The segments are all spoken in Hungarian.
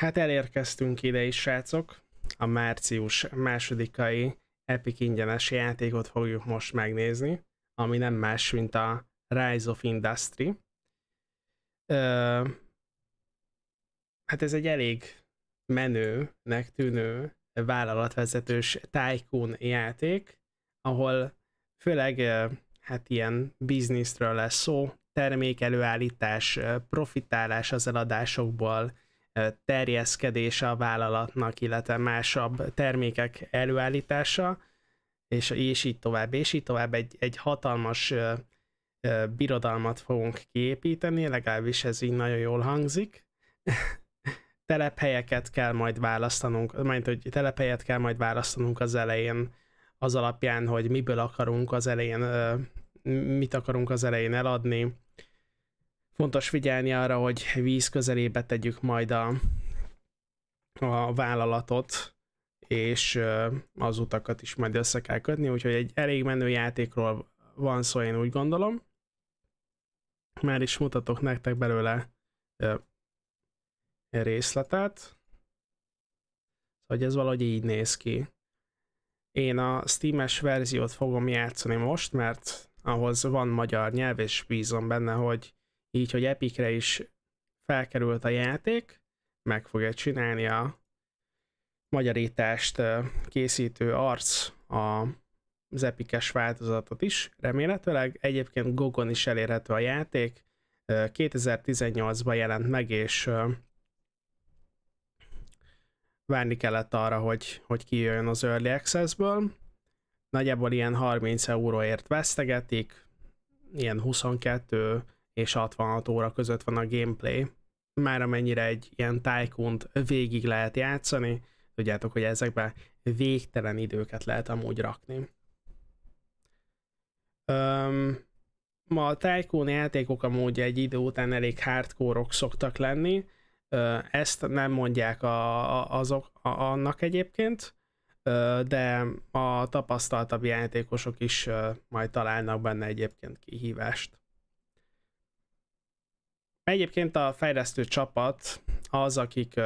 Hát elérkeztünk ide is, srácok. A március másodikai Epic ingyenes játékot fogjuk most megnézni, ami nem más, mint a Rise of Industry. Ö, hát ez egy elég menőnek tűnő vállalatvezetős tycoon játék, ahol főleg hát ilyen bizniszről lesz szó, termékelőállítás, profitálás az eladásokból, terjeszkedése a vállalatnak, illetve másabb termékek előállítása, és, és így tovább, és így tovább egy, egy hatalmas birodalmat fogunk kiépíteni, legalábbis ez így nagyon jól hangzik. telephelyeket kell majd választanunk, majd hogy telephelyet kell majd választanunk az elején, az alapján, hogy miből akarunk az elején, mit akarunk az elején eladni, Fontos figyelni arra, hogy víz közelébe tegyük majd a, a vállalatot, és az utakat is majd össze kell kötni, úgyhogy egy elég menő játékról van szó, én úgy gondolom. Már is mutatok nektek belőle részletet. Hogy ez valahogy így néz ki. Én a Steam-es verziót fogom játszani most, mert ahhoz van magyar nyelv, és bízom benne, hogy így, hogy Epicre is felkerült a játék, meg fogja csinálni a magyarítást készítő arc a, az epikes változatot is, remélhetőleg. Egyébként Gogon is elérhető a játék, 2018-ban jelent meg, és várni kellett arra, hogy, hogy kijöjjön az Early Access-ből. Nagyjából ilyen 30 euróért vesztegetik, ilyen 22 és 66 óra között van a gameplay. Már amennyire egy ilyen tycoon végig lehet játszani, tudjátok, hogy ezekben végtelen időket lehet amúgy rakni. Um, ma a Tycoon játékok amúgy egy idő után elég hardcore szoktak lenni, ezt nem mondják a, azok a, annak egyébként, de a tapasztaltabb játékosok is majd találnak benne egyébként kihívást. Egyébként a fejlesztő csapat az, akik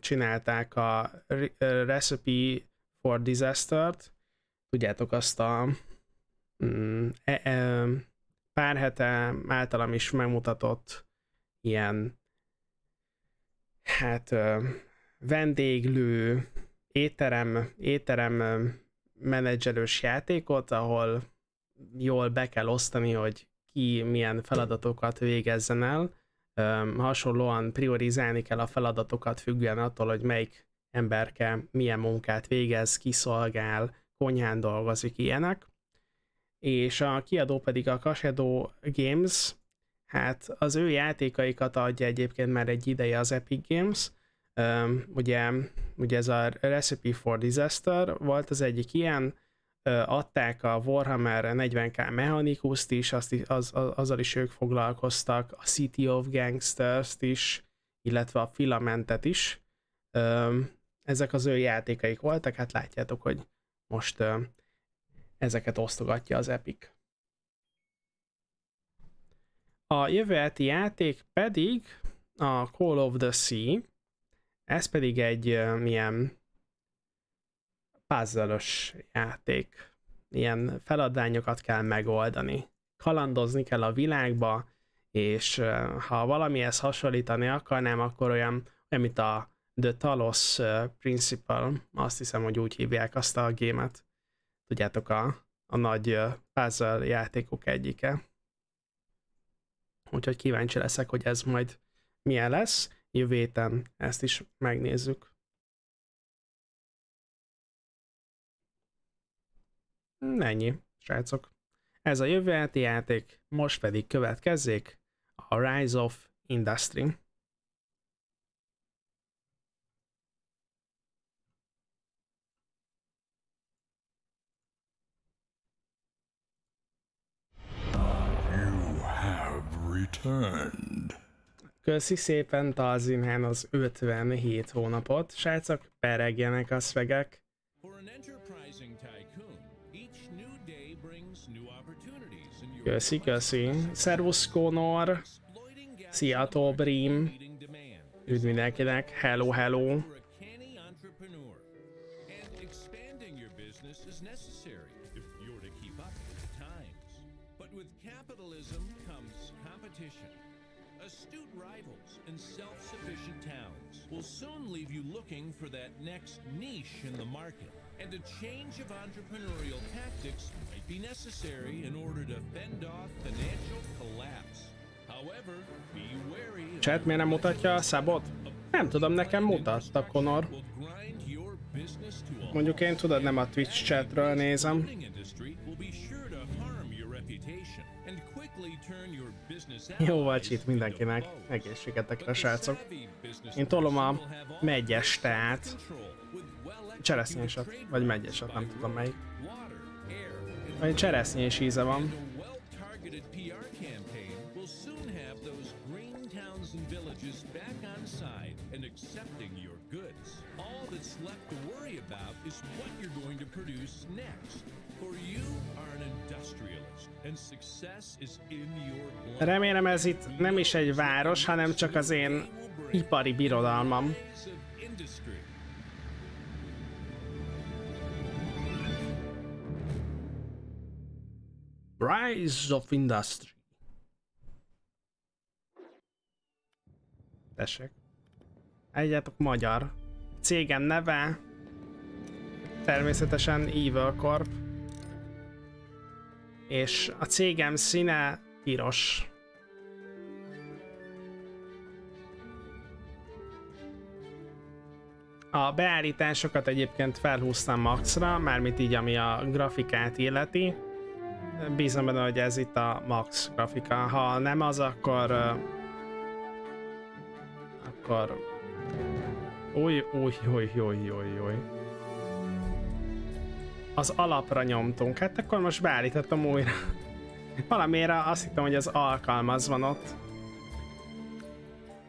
csinálták a Recipe for Disaster-t, tudjátok azt a mm, e, e, pár hete általam is megmutatott ilyen hát vendéglő étterem, étterem menedzselős játékot, ahol jól be kell osztani, hogy ki milyen feladatokat végezzen el. Hasonlóan priorizálni kell a feladatokat függően attól, hogy melyik emberke milyen munkát végez, kiszolgál, konyhán dolgozik, ilyenek. És a kiadó pedig a Kasedo Games, hát az ő játékaikat adja egyébként már egy ideje az Epic Games, ugye, ugye ez a Recipe for Disaster volt az egyik ilyen, adták a Warhammer 40k mechanikust is, azt, az, az, azzal is ők foglalkoztak, a City of Gangsters-t is, illetve a Filamentet is. Ezek az ő játékaik voltak, hát látjátok, hogy most ezeket osztogatja az Epic. A jövő heti játék pedig a Call of the Sea, ez pedig egy milyen puzzle játék. Ilyen feladványokat kell megoldani. Kalandozni kell a világba, és ha valamihez hasonlítani akarnám, akkor olyan, olyan mint a The Talos Principle, azt hiszem, hogy úgy hívják azt a gémet. Tudjátok, a, a nagy puzzle játékok egyike. Úgyhogy kíváncsi leszek, hogy ez majd milyen lesz. Jövő héten ezt is megnézzük. Ennyi, srácok. Ez a jövő heti játék, most pedig következzék a Rise of Industry. Returned. Köszi szépen Talzinhán az 57 hónapot. Srácok, peregjenek a szvegek. Köszi, köszi. Szervusz Conor. Szia Tobrim. Üdv mindenkinek, hello, hello. And expanding your business is necessary if you want to keep up with the times but with capitalism comes competition astute rivals and self-sufficient towns will soon leave you looking for that next niche in the market. And a change of entrepreneurial tactics might be necessary in order to fend off financial collapse. However, be wary Chat miért nem mutatja a szabot? Nem tudom, nekem mutatta, Conor. Mondjuk én tudod, nem a Twitch chatről nézem. Jó vacsit mindenkinek, egészségetekre srácok. Én tolom a megyes teát. Cseresznyésat, vagy megyesat, nem tudom melyik. Vagy cseresznyés íze van. Remélem ez itt nem is egy város, hanem csak az én ipari birodalmam. Rise of Industry. Tessék. Egyetok magyar. Cégem neve természetesen Evil Corp. És a cégem színe piros. A beállításokat egyébként felhúztam maxra, mármint így ami a grafikát illeti. Bízom benne, hogy ez itt a max grafika. Ha nem az, akkor... Akkor... Új, új, új, új, új, új. Az alapra nyomtunk. Hát akkor most beállítottam újra. Valamiért azt hittem, hogy az alkalmaz van ott.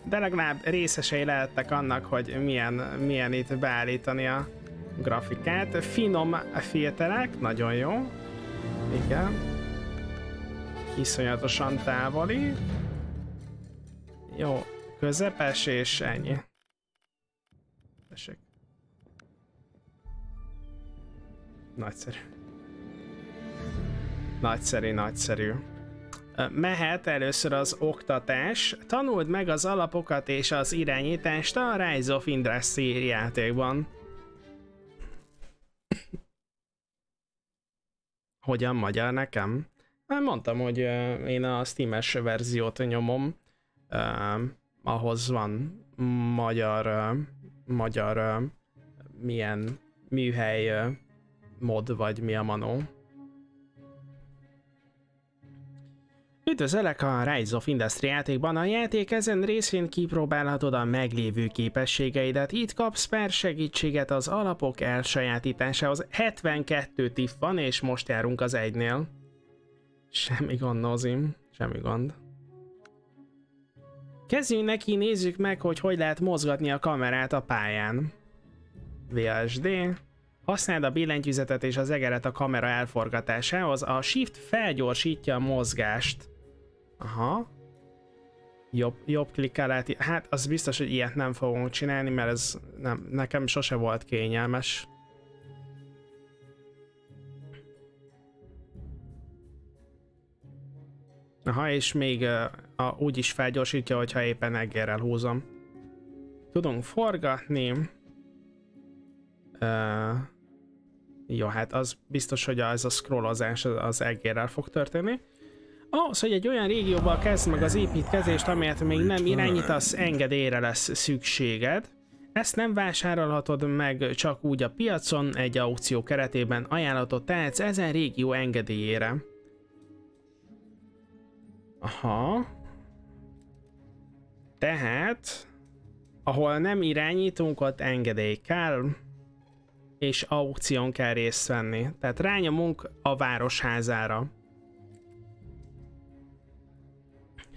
De legalább részesei lehettek annak, hogy milyen, milyen itt beállítani a grafikát. Finom filterek, nagyon jó. Igen. Iszonyatosan távoli. Jó, közepes és ennyi. Tessék. Nagyszerű. Nagyszerű, nagyszerű. Mehet először az oktatás. Tanuld meg az alapokat és az irányítást a Rise of Industry játékban. Hogyan magyar nekem? Hát mondtam, hogy én a Steam-es verziót nyomom. Uh, ahhoz van magyar, magyar milyen műhely mod, vagy mi a manó. Üdvözöllek a Rise of Industry játékban. A játék ezen részén kipróbálhatod a meglévő képességeidet. Itt kapsz per segítséget az alapok elsajátításához. 72 tiff van, és most járunk az egynél. Semmi gond, Nozim. Semmi gond. Kezdjünk neki, nézzük meg, hogy hogy lehet mozgatni a kamerát a pályán. VSD. Használd a billentyűzetet és az egeret a kamera elforgatásához. A Shift felgyorsítja a mozgást. Aha. Jobb, jobb klikkeleti. Hát az biztos, hogy ilyet nem fogunk csinálni, mert ez nem, nekem sose volt kényelmes. Aha, és még uh, a, úgy is felgyorsítja, hogyha éppen eggérrel húzom. Tudunk forgatni. Uh, jó, hát az biztos, hogy ez a scrollozás az eggérrel fog történni. Ahhoz, hogy egy olyan régióban kezd meg az építkezést, amelyet még nem irányítasz, engedélyre lesz szükséged. Ezt nem vásárolhatod meg csak úgy a piacon, egy aukció keretében ajánlatot tehetsz ezen régió engedélyére. Aha. Tehát, ahol nem irányítunk, ott engedély kell, és aukción kell részt venni. Tehát rányomunk a városházára.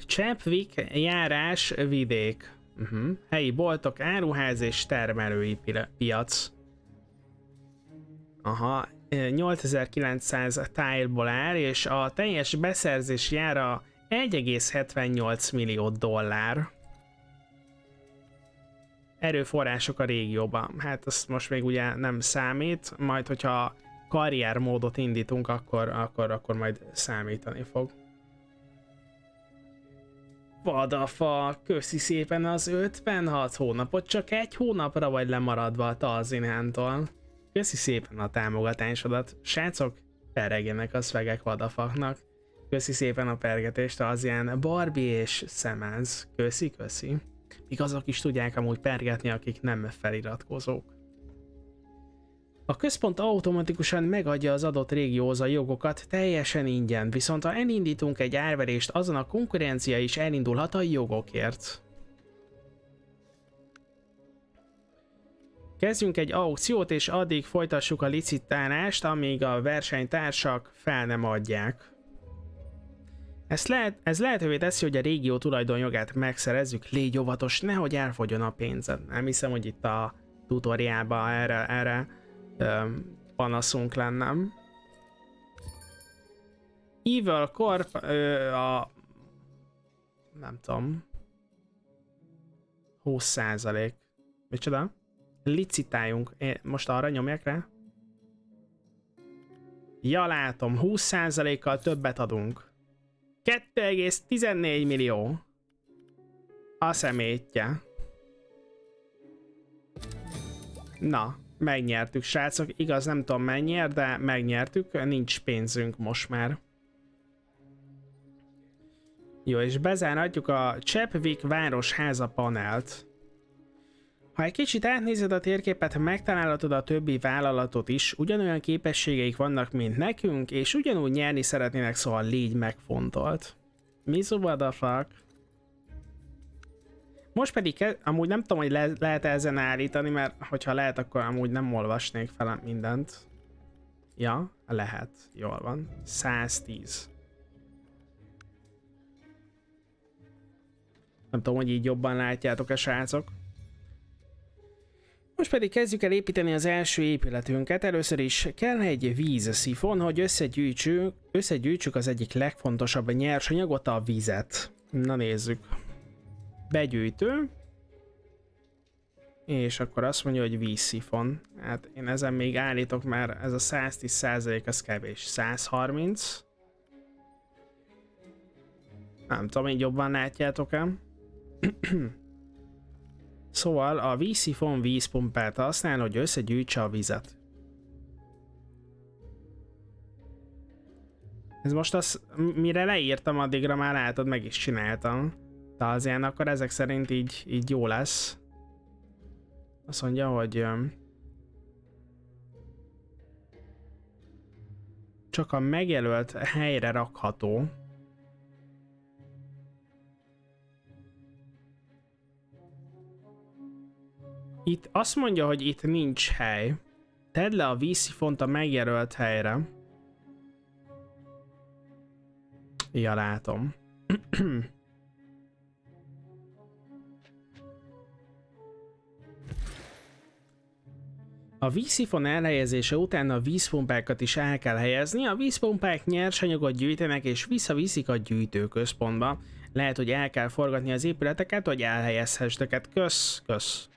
Csepvik járás vidék. Uh-huh. Helyi boltok, áruház és termelői piac. Aha, 8900 tájlból áll, és a teljes beszerzés jára 1,78 millió dollár. erőforrások a régióban. Hát azt most még ugye nem számít, majd hogyha karriermódot indítunk, akkor, akkor, akkor majd számítani fog. Vadafa, köszi szépen az 56 hónapot, csak egy hónapra vagy lemaradva a Talzinántól. Köszi szépen a támogatásodat. Srácok, peregjenek a szvegek vadafaknak. Köszi szépen a pergetést az ilyen Barbie és Szemánz. Köszi, köszi. Míg azok is tudják amúgy pergetni, akik nem feliratkozók. A központ automatikusan megadja az adott régióhoz a jogokat teljesen ingyen, viszont ha elindítunk egy árverést, azon a konkurencia is elindulhat a jogokért. Kezdjünk egy aukciót, és addig folytassuk a licitálást, amíg a versenytársak fel nem adják. Ez, lehet, ez lehetővé teszi, hogy a régió tulajdonjogát megszerezzük, légy óvatos, nehogy elfogjon a pénzed. Nem hiszem, hogy itt a tutoriában erre, erre panaszunk lenne. Evil Corp ö, a nem tudom 20 százalék. Micsoda? Licitáljunk. Én most arra nyomják rá? Ja, látom. 20%-kal többet adunk. 2,14 millió. A szemétje. Na, megnyertük, srácok. Igaz, nem tudom mennyiért, de megnyertük. Nincs pénzünk most már. Jó, és bezáratjuk a Csepvik városháza panelt. Ha egy kicsit átnézed a térképet, megtalálhatod a többi vállalatot is, ugyanolyan képességeik vannak, mint nekünk, és ugyanúgy nyerni szeretnének, szóval légy megfontolt. Mi the fuck? Most pedig, amúgy nem tudom, hogy le lehet -e ezen állítani, mert hogyha lehet, akkor amúgy nem olvasnék fel mindent. Ja, lehet. Jól van. 110. Nem tudom, hogy így jobban látjátok-e, srácok. Most pedig kezdjük el építeni az első épületünket. Először is kell egy vízszifon, hogy összegyűjtsük, összegyűjtsük az egyik legfontosabb nyersanyagot, a vizet. Na nézzük. Begyűjtő. És akkor azt mondja, hogy vízszifon. Hát én ezen még állítok, mert ez a 110% az kevés. 130. Nem tudom, hogy jobban látjátok-e. Szóval a vízszifon vízpumpát használ, hogy összegyűjtse a vizet. Ez most az, mire leírtam, addigra már látod, meg is csináltam. Azért akkor ezek szerint így, így jó lesz. Azt mondja, hogy... Csak a megjelölt helyre rakható. Itt azt mondja, hogy itt nincs hely. Tedd le a vízszifont a megjelölt helyre. Ja, látom. A vízszifon elhelyezése után a vízpumpákat is el kell helyezni, a vízpumpák nyersanyagot gyűjtenek és visszaviszik a gyűjtőközpontba. Lehet, hogy el kell forgatni az épületeket, hogy elhelyezhessd őket. Kösz, kösz.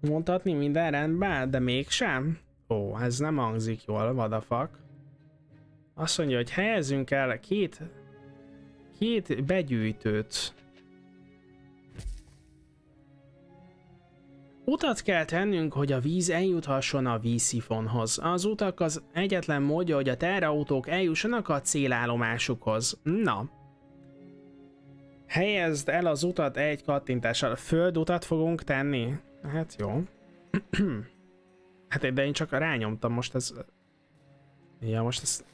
Mondhatni minden rendben, de mégsem? Ó, ez nem hangzik jól, vadafak. Azt mondja, hogy helyezünk el két, két begyűjtőt. Utat kell tennünk, hogy a víz eljuthasson a vízszifonhoz. Az utak az egyetlen módja, hogy a terautók eljussanak a célállomásukhoz. Na. Helyezd el az utat egy kattintással. Földutat fogunk tenni? Hát jó. hát de én csak rányomtam most ez... Ja, most ez...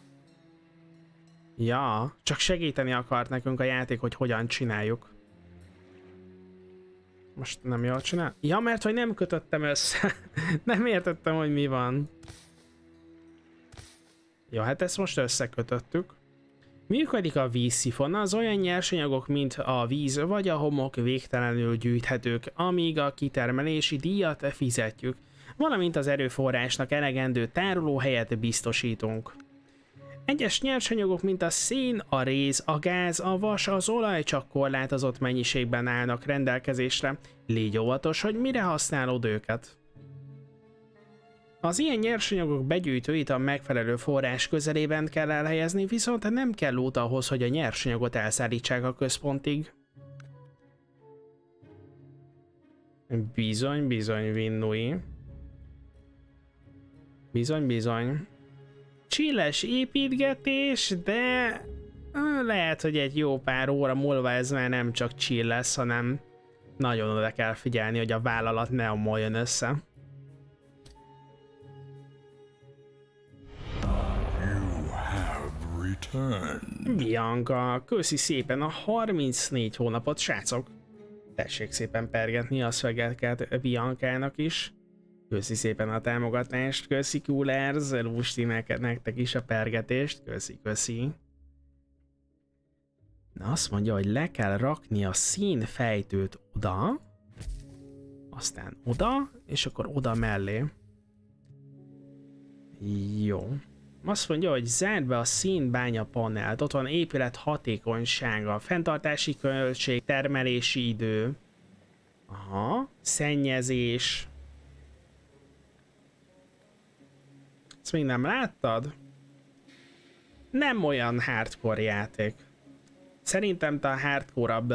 Ja, csak segíteni akart nekünk a játék, hogy hogyan csináljuk. Most nem jól csinál? Ja, mert hogy nem kötöttem össze. nem értettem, hogy mi van. Ja, hát ezt most összekötöttük. Működik a vízszifon, az olyan nyersanyagok, mint a víz vagy a homok végtelenül gyűjthetők, amíg a kitermelési díjat fizetjük, valamint az erőforrásnak elegendő tárolóhelyet biztosítunk. Egyes nyersanyagok, mint a szén, a réz, a gáz, a vas, az olaj csak korlátozott mennyiségben állnak rendelkezésre. Légy óvatos, hogy mire használod őket. Az ilyen nyersanyagok begyűjtőit a megfelelő forrás közelében kell elhelyezni, viszont nem kell út ahhoz, hogy a nyersanyagot elszállítsák a központig. Bizony, bizony, Vinnui. Bizony, bizony. Csilles építgetés, de lehet, hogy egy jó pár óra múlva ez már nem csak chill lesz, hanem nagyon oda kell figyelni, hogy a vállalat ne omoljon össze. Bianca, köszi szépen a 34 hónapot, srácok! Tessék szépen pergetni a szögetket Biancának is. Köszi szépen a támogatást, köszi Coolers, Lusti nektek is a pergetést, köszi, köszi. Na azt mondja, hogy le kell rakni a színfejtőt oda, aztán oda, és akkor oda mellé. Jó. Azt mondja, hogy zárd be a színbánya panelt, ott van épület hatékonysága, fenntartási költség, termelési idő, aha, szennyezés. Ezt még nem láttad? Nem olyan hardcore játék. Szerintem te a hardcore-abb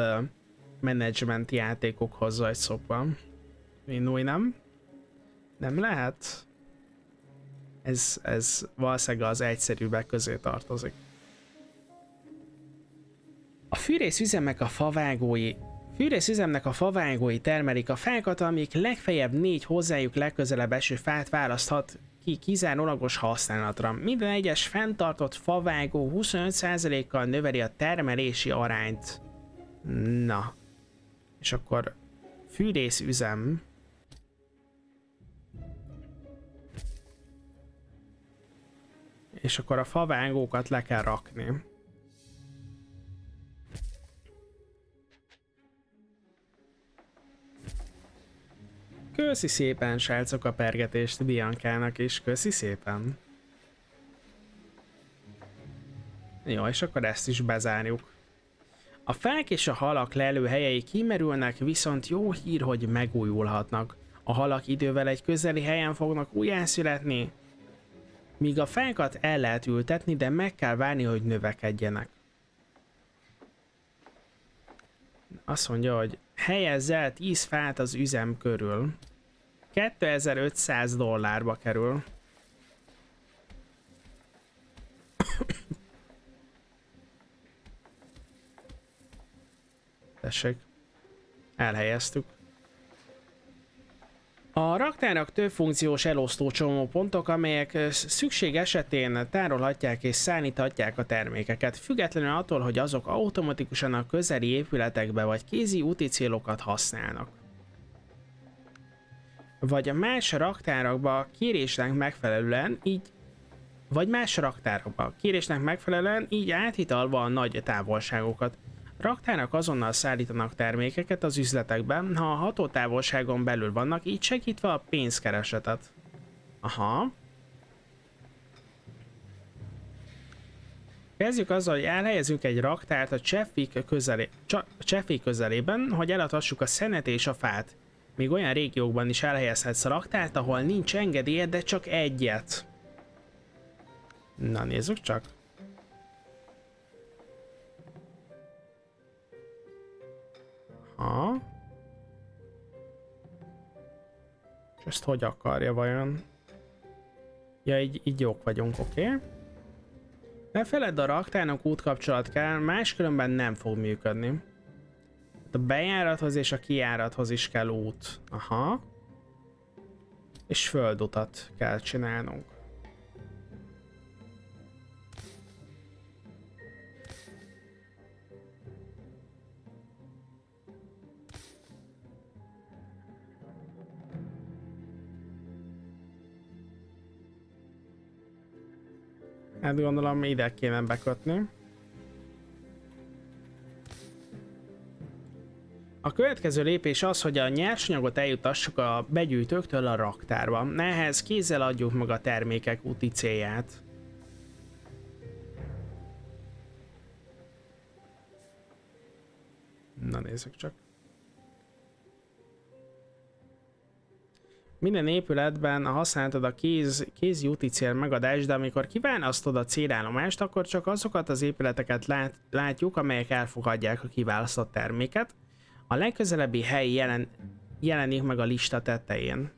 management játékokhoz vagy szokva. Én úgy nem? Nem lehet? Ez, ez valószínűleg az egyszerűbbek közé tartozik. A fűrészüzemek a favágói Fűrészüzemnek a favágói termelik a fákat, amik legfeljebb négy hozzájuk legközelebb eső fát választhat ki kizárólagos használatra. Minden egyes fenntartott favágó 25%-kal növeli a termelési arányt. Na. És akkor fűrészüzem. És akkor a favágókat le kell rakni. Köszi szépen, srácok, a pergetést Biancának is. Köszi szépen. Jó, és akkor ezt is bezárjuk. A fák és a halak lelőhelyei kimerülnek, viszont jó hír, hogy megújulhatnak. A halak idővel egy közeli helyen fognak újjászületni, míg a fákat el lehet ültetni, de meg kell várni, hogy növekedjenek. Azt mondja, hogy helyezz el 10 fát az üzem körül. 2500 dollárba kerül. Tessék. Elhelyeztük. A raktárak több funkciós elosztó csomópontok, amelyek szükség esetén tárolhatják és szállíthatják a termékeket, függetlenül attól, hogy azok automatikusan a közeli épületekbe vagy kézi úti célokat használnak. Vagy a más raktárakba kérésnek megfelelően így vagy más raktárokba kérésnek megfelelően így áthitalva a nagy távolságokat. Raktárak azonnal szállítanak termékeket az üzletekben, ha a hatótávolságon belül vannak, így segítve a pénzkeresetet. Aha. Kezdjük azzal, hogy elhelyezünk egy raktárt a Cseffik közelé, közelében, hogy eladhassuk a szenet és a fát. Még olyan régiókban is elhelyezhetsz a raktárt, ahol nincs engedélye, de csak egyet. Na nézzük csak. Ha. És ezt hogy akarja vajon? Ja, így, így jók vagyunk, oké. Okay. Ne feledd a raktárnak útkapcsolat kell, máskülönben nem fog működni. A bejárathoz és a kijárathoz is kell út. Aha. És földutat kell csinálnunk. Hát gondolom ide kéne bekötni. A következő lépés az, hogy a nyersanyagot eljutassuk a begyűjtőktől a raktárba. Ehhez kézzel adjuk meg a termékek úti célját. Na nézzük csak. Minden épületben a a kéz, kézi úti cél megadás, de amikor kiválasztod a célállomást, akkor csak azokat az épületeket lát, látjuk, amelyek elfogadják a kiválasztott terméket. A legközelebbi hely jelen, jelenik meg a lista tetején.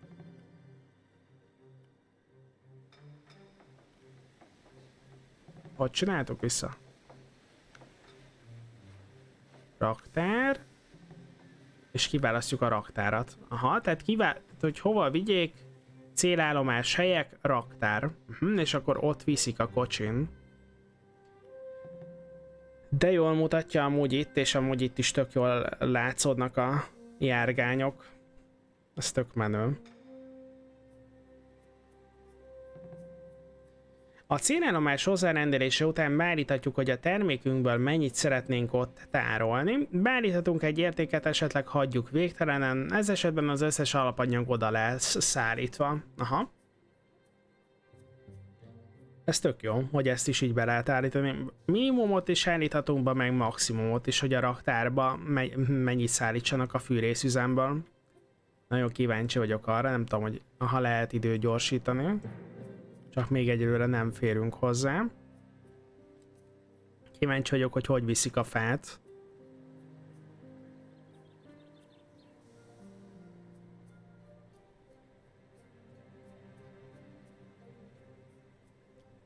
Hogy csináltuk vissza? Raktár. És kiválasztjuk a raktárat. Aha, tehát kivá hogy hova vigyék, célállomás helyek, raktár. Uh mhm, -huh, és akkor ott viszik a kocsin. De jól mutatja amúgy itt, és amúgy itt is tök jól látszódnak a járgányok. Ez tök menő. A célállomás hozzárendelése után beállíthatjuk, hogy a termékünkből mennyit szeretnénk ott tárolni. Beállíthatunk egy értéket, esetleg hagyjuk végtelenen, ez esetben az összes alapanyag oda lesz szállítva. Aha. Ez tök jó, hogy ezt is így be lehet állítani. Minimumot is állíthatunk be, meg maximumot is, hogy a raktárba mennyit szállítsanak a fűrészüzemből. Nagyon kíváncsi vagyok arra, nem tudom, hogy ha lehet időt gyorsítani. Csak még egyelőre nem férünk hozzá. Kíváncsi vagyok, hogy hogy viszik a fát.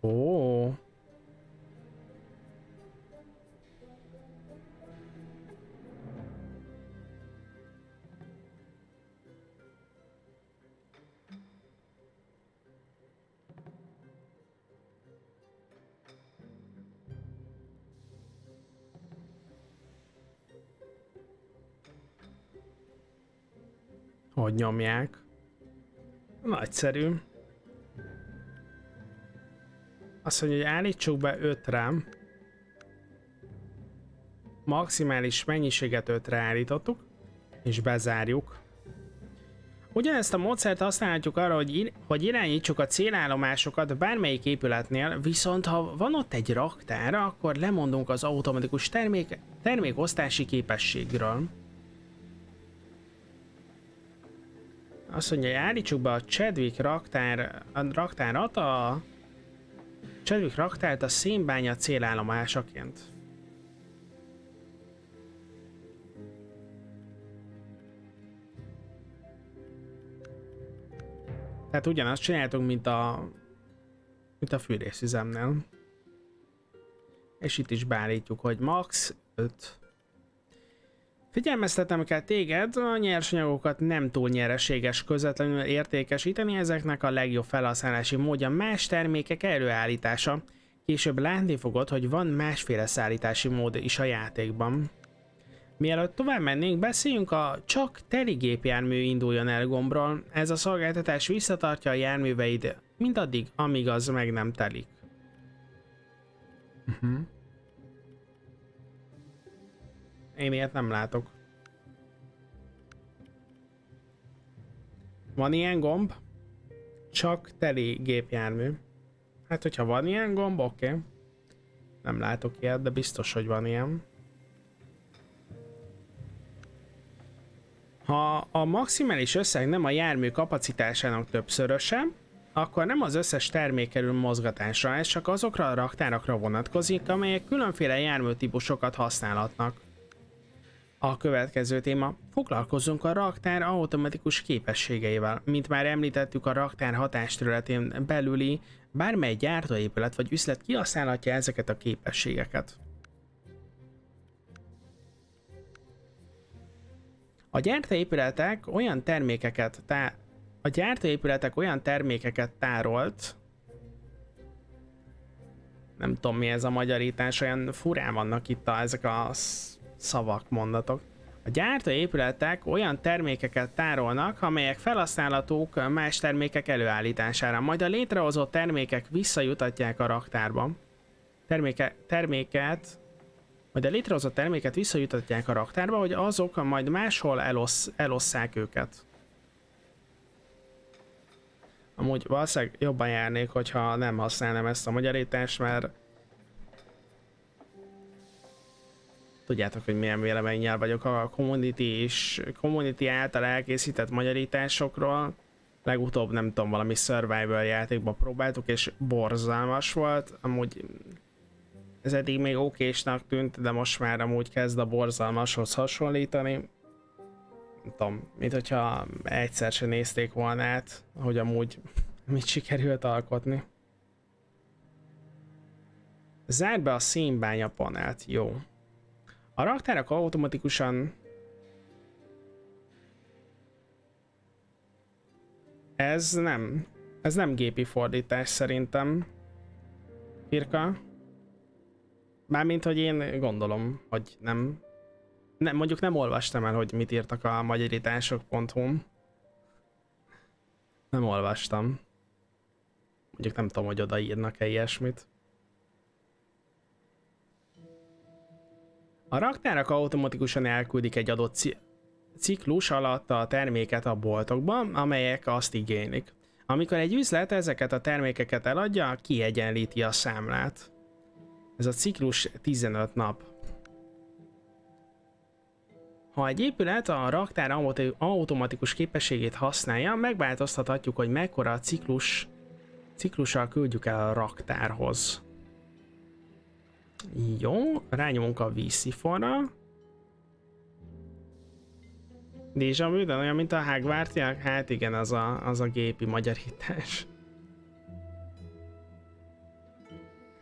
Ó. hogy nyomják. Nagyszerű. Azt mondja, hogy állítsuk be 5-re. Maximális mennyiséget 5-re állítottuk, és bezárjuk. Ugyanezt a módszert használhatjuk arra, hogy, ir hogy irányítsuk a célállomásokat bármelyik épületnél, viszont ha van ott egy raktár, akkor lemondunk az automatikus termék termékosztási képességről. Azt mondja, hogy állítsuk be a Chadwick raktár, a raktárat a Chadwick raktárt a szénbánya célállomásaként. Tehát ugyanazt csináltunk, mint a mint a fűrészüzemnél. És itt is beállítjuk, hogy max 5 Figyelmeztetem kell téged, a nyersanyagokat nem túl nyereséges közvetlenül értékesíteni, ezeknek a legjobb felhasználási módja más termékek előállítása. Később látni fogod, hogy van másféle szállítási mód is a játékban. Mielőtt tovább mennénk, beszéljünk a csak teli gépjármű induljon el gombról. Ez a szolgáltatás visszatartja a járműveid mindaddig, amíg az meg nem telik. Uh -huh. Én ilyet nem látok. Van ilyen gomb? Csak teli gépjármű. Hát, hogyha van ilyen gomb, oké. Okay. Nem látok ilyet, de biztos, hogy van ilyen. Ha a maximális összeg nem a jármű kapacitásának többszöröse, akkor nem az összes termék kerül mozgatásra, ez csak azokra a raktárakra vonatkozik, amelyek különféle járműtípusokat használhatnak. A következő téma. Foglalkozzunk a raktár automatikus képességeivel. Mint már említettük, a raktár hatásterületén belüli bármely gyártóépület vagy üzlet kihasználhatja ezeket a képességeket. A gyártóépületek olyan termékeket tá a gyártóépületek olyan termékeket tárolt, nem tudom mi ez a magyarítás, olyan furán vannak itt a, ezek a szavak, mondatok. A gyártóépületek olyan termékeket tárolnak, amelyek felhasználhatók más termékek előállítására, majd a létrehozott termékek visszajutatják a raktárba. Terméke, terméket, majd a létrehozott terméket visszajutatják a raktárba, hogy azok majd máshol elosz, elosszák őket. Amúgy valószínűleg jobban járnék, hogyha nem használnám ezt a magyarítást, mert tudjátok, hogy milyen véleménnyel vagyok a community és community által elkészített magyarításokról. Legutóbb nem tudom, valami survival játékba próbáltuk, és borzalmas volt. Amúgy ez eddig még okésnak tűnt, de most már amúgy kezd a borzalmashoz hasonlítani. Nem tudom, mint hogyha egyszer se nézték volna át, hogy amúgy mit sikerült alkotni. Zárd be a szénbánya panelt, jó. A raktárak automatikusan Ez nem. Ez nem gépi fordítás szerintem. Pirka. Mármint, hogy én gondolom, hogy nem. nem mondjuk nem olvastam el, hogy mit írtak a magyarítások.hu. Nem olvastam. Mondjuk nem tudom, hogy odaírnak-e ilyesmit. A raktárak automatikusan elküldik egy adott ciklus alatt a terméket a boltokba, amelyek azt igénylik. Amikor egy üzlet ezeket a termékeket eladja, kiegyenlíti a számlát. Ez a ciklus 15 nap. Ha egy épület a raktár automatikus képességét használja, megváltoztathatjuk, hogy mekkora a ciklus ciklussal küldjük el a raktárhoz. Jó, rányomunk a vízszifonra. Vu, de olyan, mint a Hagvártiak? Hát igen, az a, az a gépi magyarítás.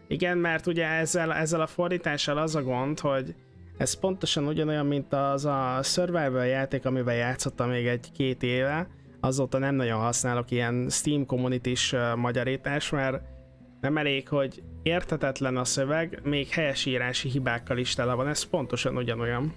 Igen, mert ugye ezzel, ezzel a fordítással az a gond, hogy ez pontosan ugyanolyan, mint az a survival játék, amivel játszottam még egy-két éve. Azóta nem nagyon használok ilyen Steam community magyarítás, mert nem elég, hogy értetetlen a szöveg, még helyesírási hibákkal is tele van, ez pontosan ugyanolyan.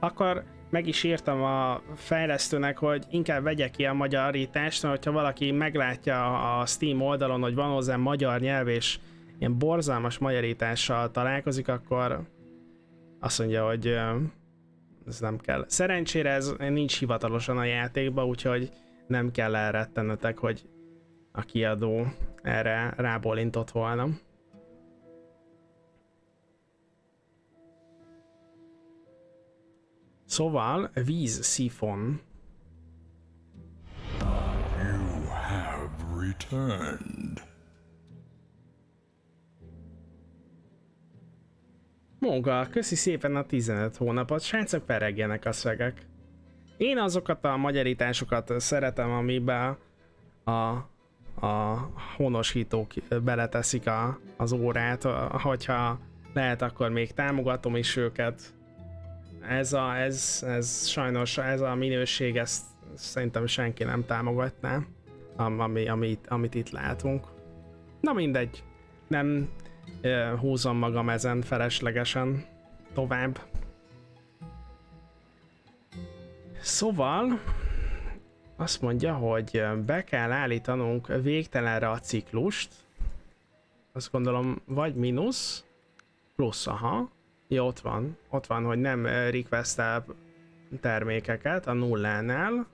Akkor meg is írtam a fejlesztőnek, hogy inkább vegye ki a magyarítást, mert hogyha valaki meglátja a Steam oldalon, hogy van hozzá magyar nyelv, és ilyen borzalmas magyarítással találkozik, akkor azt mondja, hogy ez nem kell. Szerencsére ez nincs hivatalosan a játékban, úgyhogy nem kell elrettenetek, hogy a kiadó erre rábólintott volna. Szóval vízszifon. You have returned. Móga, köszi szépen a 15 hónapot, srácok peregjenek a szögek. Én azokat a magyarításokat szeretem, amiben a, a honosítók beleteszik a, az órát, hogyha lehet, akkor még támogatom is őket ez, a, ez, ez sajnos, ez a minőség, ezt szerintem senki nem támogatná, ami, amit, amit itt látunk. Na mindegy, nem uh, húzom magam ezen feleslegesen tovább. Szóval azt mondja, hogy be kell állítanunk végtelenre a ciklust. Azt gondolom, vagy mínusz, plusz, aha. Ja, ott van. Ott van, hogy nem request termékeket a nullánál.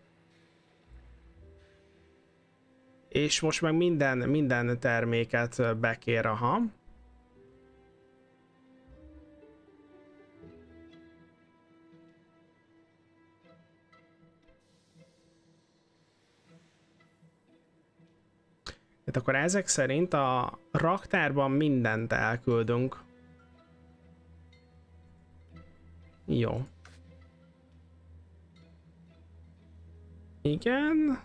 És most meg minden, minden terméket bekér, aha. Tehát akkor ezek szerint a raktárban mindent elküldünk. Jó. Igen.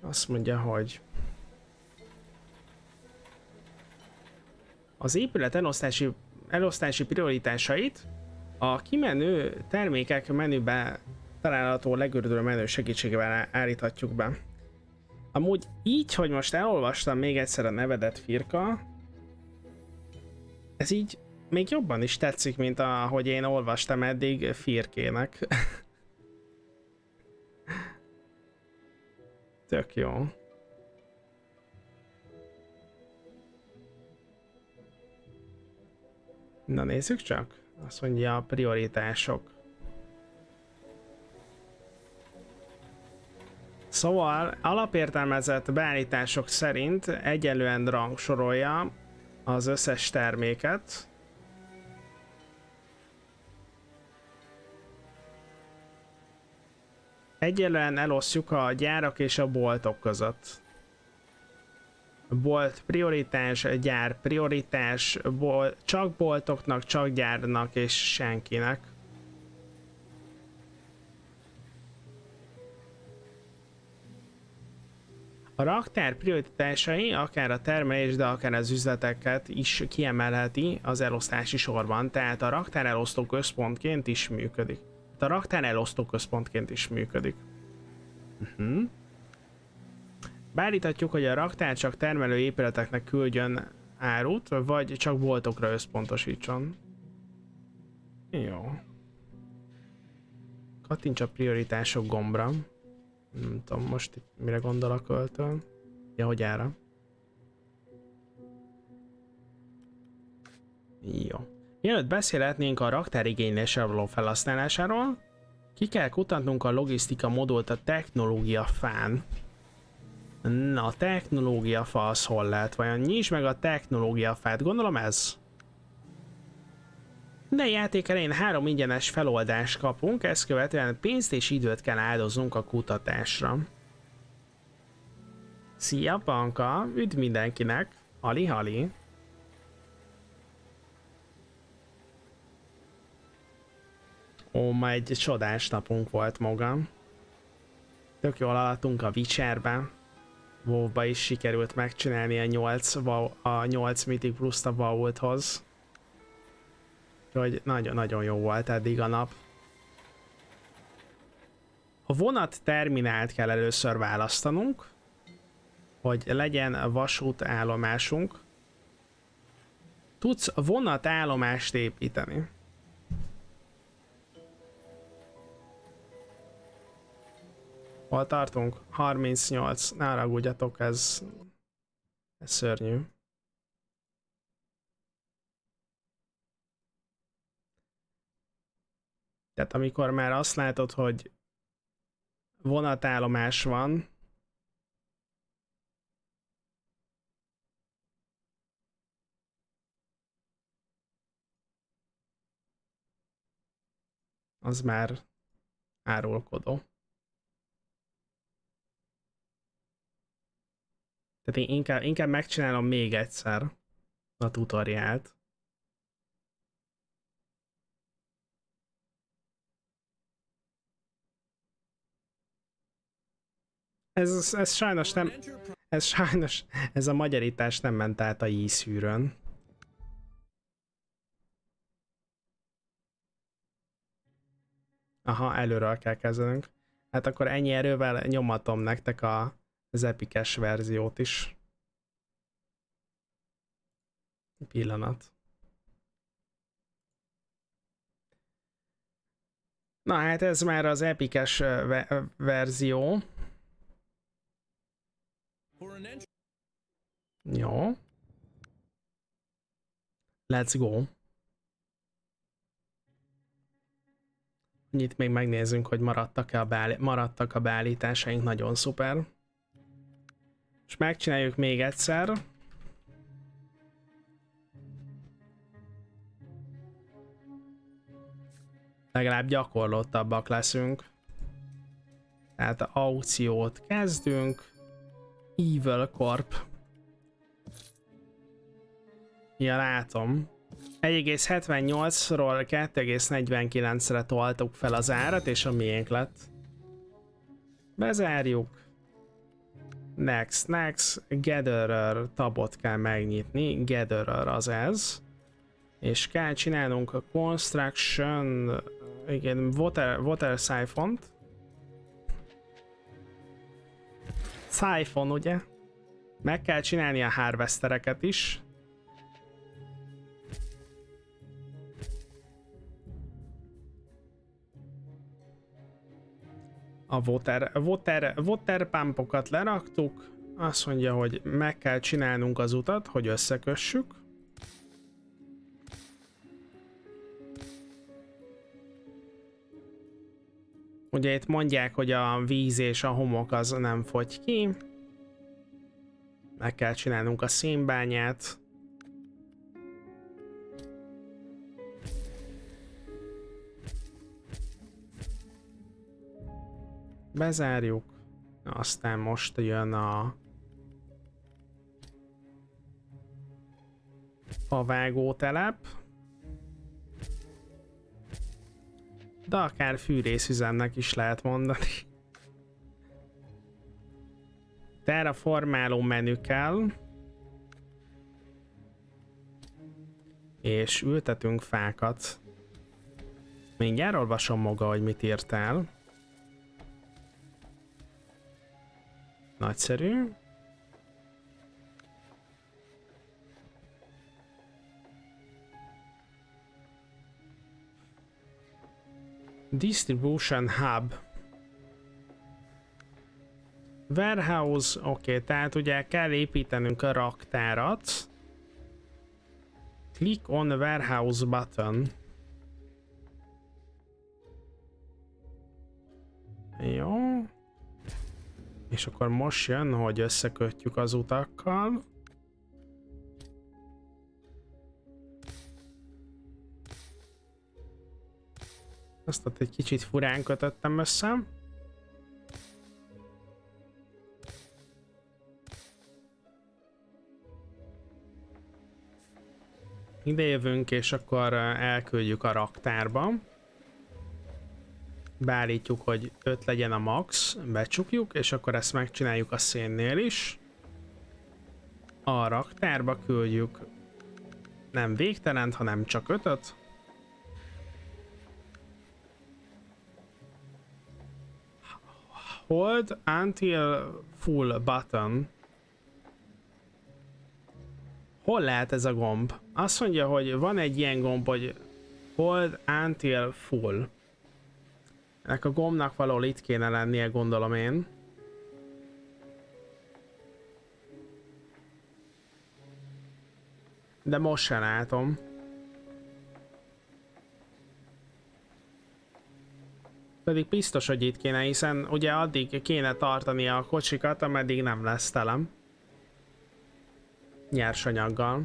Azt mondja, hogy az épület elosztási, elosztási prioritásait a kimenő termékek menübe található legördülő menü segítségével állíthatjuk be. Amúgy így, hogy most elolvastam még egyszer a nevedet Firka, ez így még jobban is tetszik, mint ahogy én olvastam eddig Firkének. Tök jó. Na nézzük csak. Azt mondja a prioritások. Szóval alapértelmezett beállítások szerint egyelően rangsorolja az összes terméket. Egyelően elosztjuk a gyárak és a boltok között. Bolt prioritás, gyár prioritás, bol csak boltoknak, csak gyárnak és senkinek. A raktár prioritásai akár a termelés, de akár az üzleteket is kiemelheti az elosztási sorban, tehát a raktár elosztó központként is működik. A raktár elosztó központként is működik. Uh-huh. Beállíthatjuk, hogy a raktár csak termelő épületeknek küldjön árut, vagy csak boltokra összpontosítson. Jó. Kattints a prioritások gombra. Nem tudom, most itt mire gondol a költő. Ja, hogy ára. Jó. Mielőtt beszélhetnénk a raktár igénylésre való felhasználásáról, ki kell kutatnunk a logisztika modult a technológia fán. Na, technológia fa az hol lehet? Vajon nyisd meg a technológia fát, gondolom ez? De játék elején három ingyenes feloldást kapunk, ezt követően pénzt és időt kell áldoznunk a kutatásra. Szia, Panka! Üdv mindenkinek! Hali, hali! Ó, ma egy csodás napunk volt maga. Tök jól alattunk a Witcherben. Wow is sikerült megcsinálni a 8, a 8 Mythic plus a Vaulthoz. Úgyhogy nagyon-nagyon jó volt eddig a nap. A vonat terminált kell először választanunk, hogy legyen vasútállomásunk. Tudsz vonatállomást építeni. Hol tartunk? 38. Ne haragudjatok, ez, ez szörnyű. Tehát amikor már azt látod, hogy vonatállomás van, az már árulkodó. Tehát én inkább, inkább megcsinálom még egyszer a tutoriált. Ez, ez sajnos nem, ez sajnos, ez a magyarítás nem ment át a jíszűrön. Aha, előről kell kezdenünk. Hát akkor ennyi erővel nyomatom nektek a, az epikes verziót is. Pillanat. Na hát ez már az epikes ve verzió. Jó. Let's go. Itt még megnézzünk, hogy maradtak-e a, beáll maradtak a beállításaink, nagyon szuper. És megcsináljuk még egyszer. Legalább gyakorlottabbak leszünk. Tehát aukciót kezdünk. Evil Corp. Ja, látom. 1,78-ról 2,49-re toltuk fel az árat, és a miénk lett. Bezárjuk. Next, next, Gatherer tabot kell megnyitni, Gatherer az ez. És kell csinálnunk a Construction, igen, Water, water Siphon-t. Siphon, ugye? Meg kell csinálni a harvestereket is. A water, water, water pumpokat leraktuk. Azt mondja, hogy meg kell csinálnunk az utat, hogy összekössük. Ugye itt mondják, hogy a víz és a homok az nem fogy ki. Meg kell csinálnunk a szénbányát. Bezárjuk. Aztán most jön a favágótelep. De akár fűrészüzemnek is lehet mondani. Terraformáló menü kell. És ültetünk fákat. Mindjárt olvasom maga, hogy mit írtál. Nagyszerű. Distribution Hub. Warehouse, oké, okay, tehát ugye kell építenünk a raktárat. Click on Warehouse button. Jó. És akkor most jön, hogy összekötjük az utakkal. Azt ott egy kicsit furán kötöttem össze. Ide jövünk, és akkor elküldjük a raktárba. Beállítjuk, hogy 5 legyen a max, becsukjuk, és akkor ezt megcsináljuk a szénnél is. A raktárba küldjük nem végtelent, hanem csak 5-öt. Hold until full button. Hol lehet ez a gomb? Azt mondja, hogy van egy ilyen gomb, hogy hold until full. Ennek a gombnak valahol itt kéne lennie, gondolom én. De most sem látom. Pedig biztos, hogy itt kéne, hiszen ugye addig kéne tartani a kocsikat, ameddig nem lesz telem. Nyersanyaggal.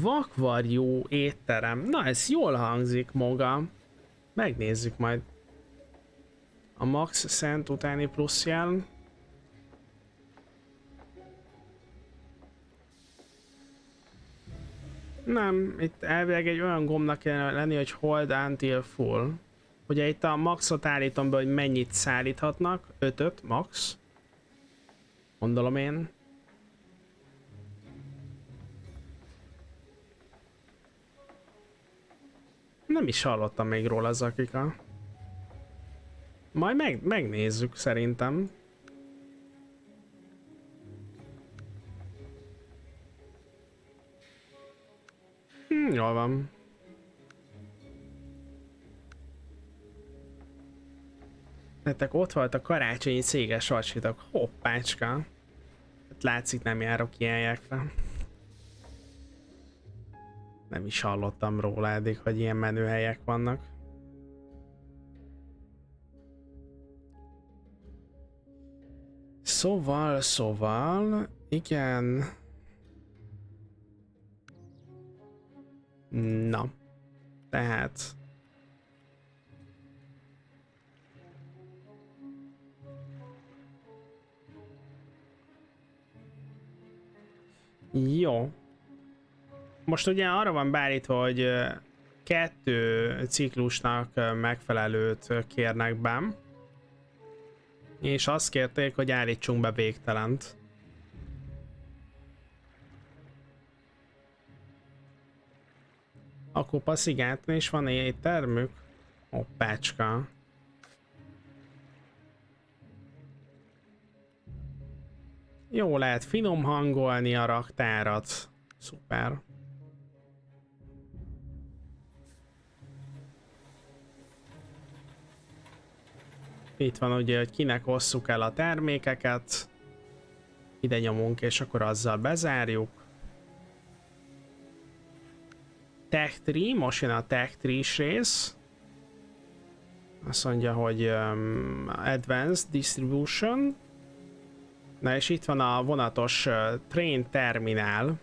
Vakvarjú étterem. Na, ez jól hangzik maga. Megnézzük majd. A Max Szent utáni plusz jel. Nem, itt elvileg egy olyan gombnak kellene lenni, hogy hold until full. Ugye itt a maxot állítom be, hogy mennyit szállíthatnak. 5 max. Gondolom én. Nem is hallottam még róla Zakika. Majd meg, megnézzük szerintem. Hm, jól van. Nektek ott volt a karácsonyi céges vacsitok. Hoppácska. Hát látszik nem járok ilyen jekre. Nem is hallottam róla eddig, hogy ilyen menőhelyek vannak. Szóval, szóval, igen. Na, tehát... Jó. Most ugye arra van beállítva, hogy kettő ciklusnak megfelelőt kérnek be. És azt kérték, hogy állítsunk be végtelent. A kupa szigetén is van éttermük? Hoppácska. Jó lehet finom hangolni a raktárat. Szuper. Itt van ugye, hogy kinek osszuk el a termékeket. Ide nyomunk, és akkor azzal bezárjuk. Tech Tree, most jön a Tech Tree rész. Azt mondja, hogy um, Advanced Distribution. Na és itt van a vonatos uh, Train Terminal.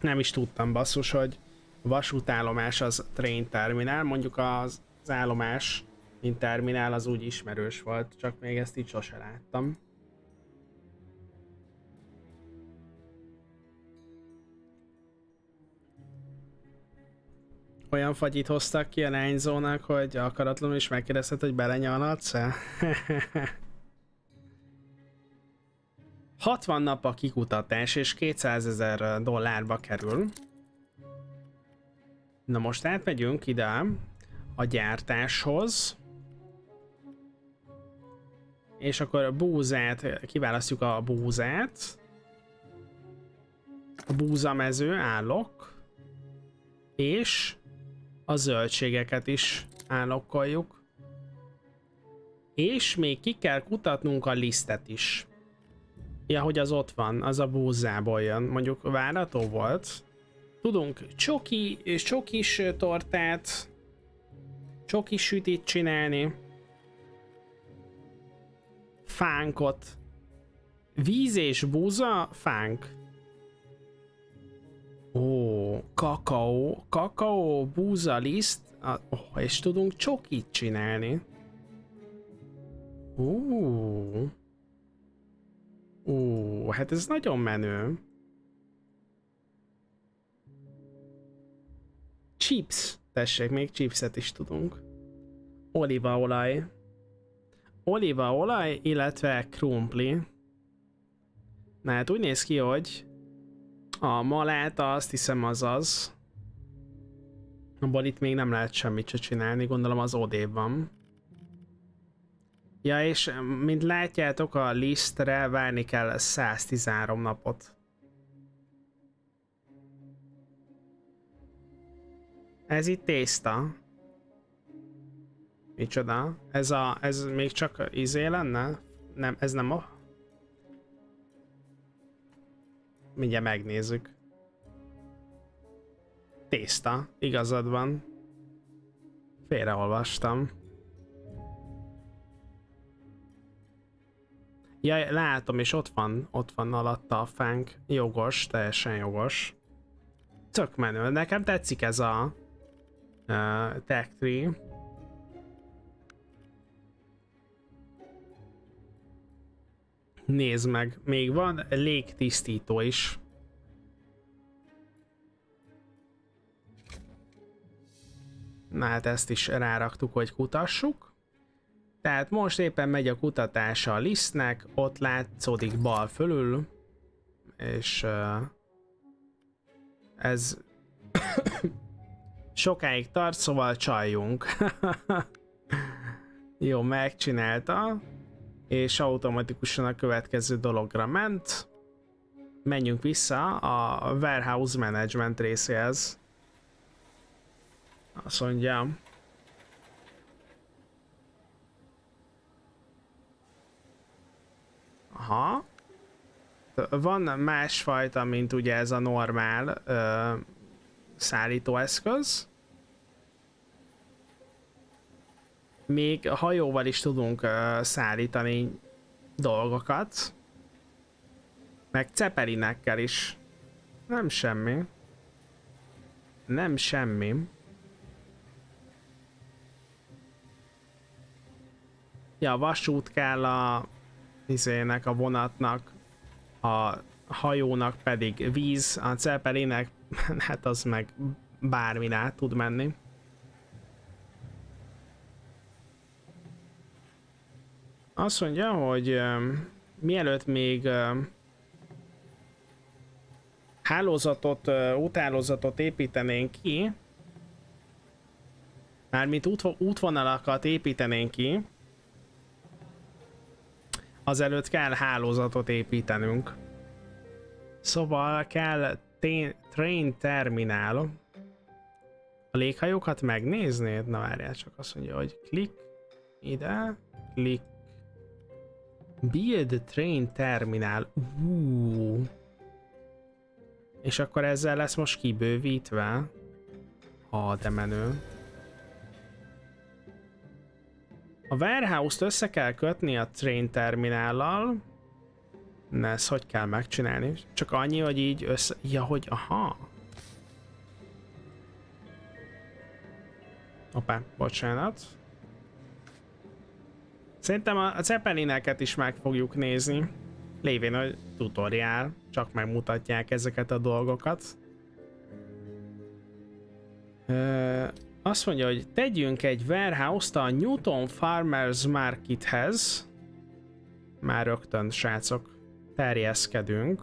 Nem is tudtam basszus, hogy vasútállomás az Train Terminal. Mondjuk az, az állomás, mint terminál, az úgy ismerős volt, csak még ezt így sose láttam. olyan fagyit hoztak ki a lányzónak, hogy akaratlanul is megkérdezted, hogy belenyalhatsz-e? 60 nap a kikutatás, és 200 ezer dollárba kerül. Na most átmegyünk ide a gyártáshoz. És akkor a búzát, kiválasztjuk a búzát. A búzamező állok. És a zöldségeket is állokkoljuk. És még ki kell kutatnunk a lisztet is. Ja, hogy az ott van, az a búzából jön. Mondjuk várató volt. Tudunk csoki, és csokis tortát, csokis sütit csinálni. Fánkot. Víz és búza, fánk. Ó, kakaó, kakaó, búza, liszt, oh, és tudunk csokit csinálni. Ó. Ó, hát ez nagyon menő. Chips. Tessék, még chipset is tudunk. Olívaolaj. Olívaolaj, illetve krumpli. Na hát úgy néz ki, hogy a maláta azt hiszem az az. Abból itt még nem lehet semmit se csinálni, gondolom az odébb van. Ja, és mint látjátok, a lisztre várni kell 113 napot. Ez itt tészta. Micsoda? Ez a, ez még csak izé lenne? Nem, ez nem a Mindjárt megnézzük. Tészta, igazad van. Félreolvastam. Ja, látom, és ott van, ott van alatta a fánk. Jogos, teljesen jogos. Tök menő. Nekem tetszik ez a uh, Tree. Nézd meg, még van légtisztító is. Na hát ezt is ráraktuk, hogy kutassuk. Tehát most éppen megy a kutatása a lisztnek, ott látszódik bal fölül, és uh, ez sokáig tart, szóval csaljunk. Jó, megcsinálta és automatikusan a következő dologra ment. Menjünk vissza a warehouse management részéhez. Azt mondja, Aha. Van másfajta, mint ugye ez a normál ö, szállítóeszköz. Még hajóval is tudunk uh, szállítani dolgokat. Meg cepelinekkel is. Nem semmi. Nem semmi. Ja, vasút kell a izének, a vonatnak, a hajónak pedig víz, a cepelinek, hát az meg bármin át tud menni. Azt mondja, hogy um, mielőtt még um, hálózatot, uh, úthálózatot építenénk ki, mármint út, útvonalakat építenénk ki, azelőtt kell hálózatot építenünk. Szóval kell train terminál. A léghajókat megnéznéd? Na várjál csak azt mondja, hogy klik ide, klik Build train terminal. Uh. És akkor ezzel lesz most kibővítve. A de menő. A warehouse-t össze kell kötni a train terminállal. Na, ezt hogy kell megcsinálni? Csak annyi, hogy így össze... Ja, hogy... Aha. Hoppá, bocsánat. Szerintem a, Zeppelineket is meg fogjuk nézni. Lévén, hogy tutoriál, csak megmutatják ezeket a dolgokat. Ö, azt mondja, hogy tegyünk egy warehouse-t a Newton Farmers Markethez. Már rögtön, srácok, terjeszkedünk.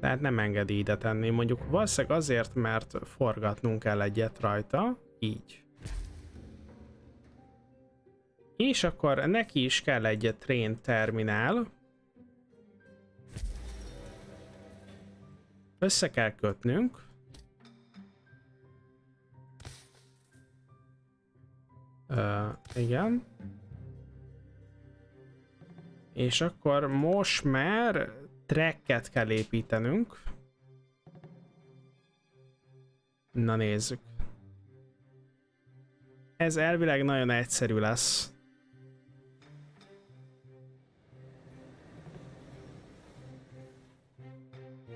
Tehát nem engedi ide tenni. Mondjuk valószínűleg azért, mert forgatnunk kell egyet rajta. Így. És akkor neki is kell egy train terminál. Össze kell kötnünk. Uh, igen. És akkor most már tracket kell építenünk. Na nézzük. Ez elvileg nagyon egyszerű lesz.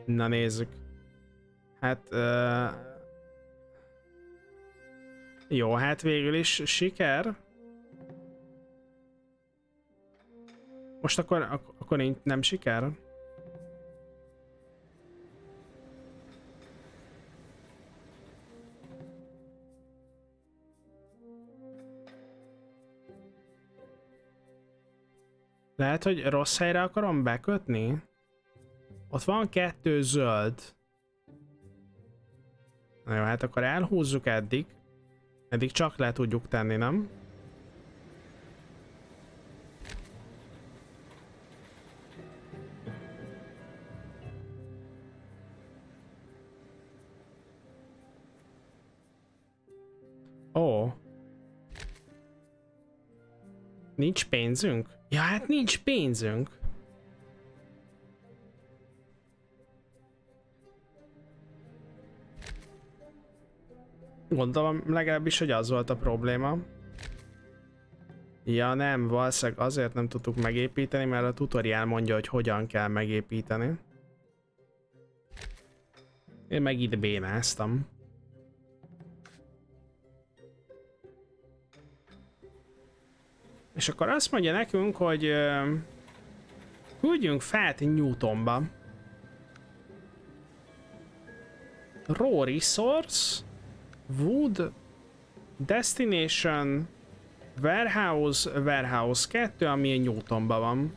Na nézzük. Hát... Uh... Jó, hát végül is siker. Most akkor, ak akkor nem siker? Lehet, hogy rossz helyre akarom bekötni? Ott van kettő zöld. Na jó, hát akkor elhúzzuk eddig. Eddig csak le tudjuk tenni, nem? Ó. Nincs pénzünk? Ja, hát nincs pénzünk. Gondolom legalábbis, hogy az volt a probléma. Ja nem, valószínűleg azért nem tudtuk megépíteni, mert a tutoriál mondja, hogy hogyan kell megépíteni. Én meg itt bénáztam. És akkor azt mondja nekünk, hogy uh, küldjünk fát Newtonba. Raw resource, wood, destination, warehouse, warehouse 2, ami a Newtonba van.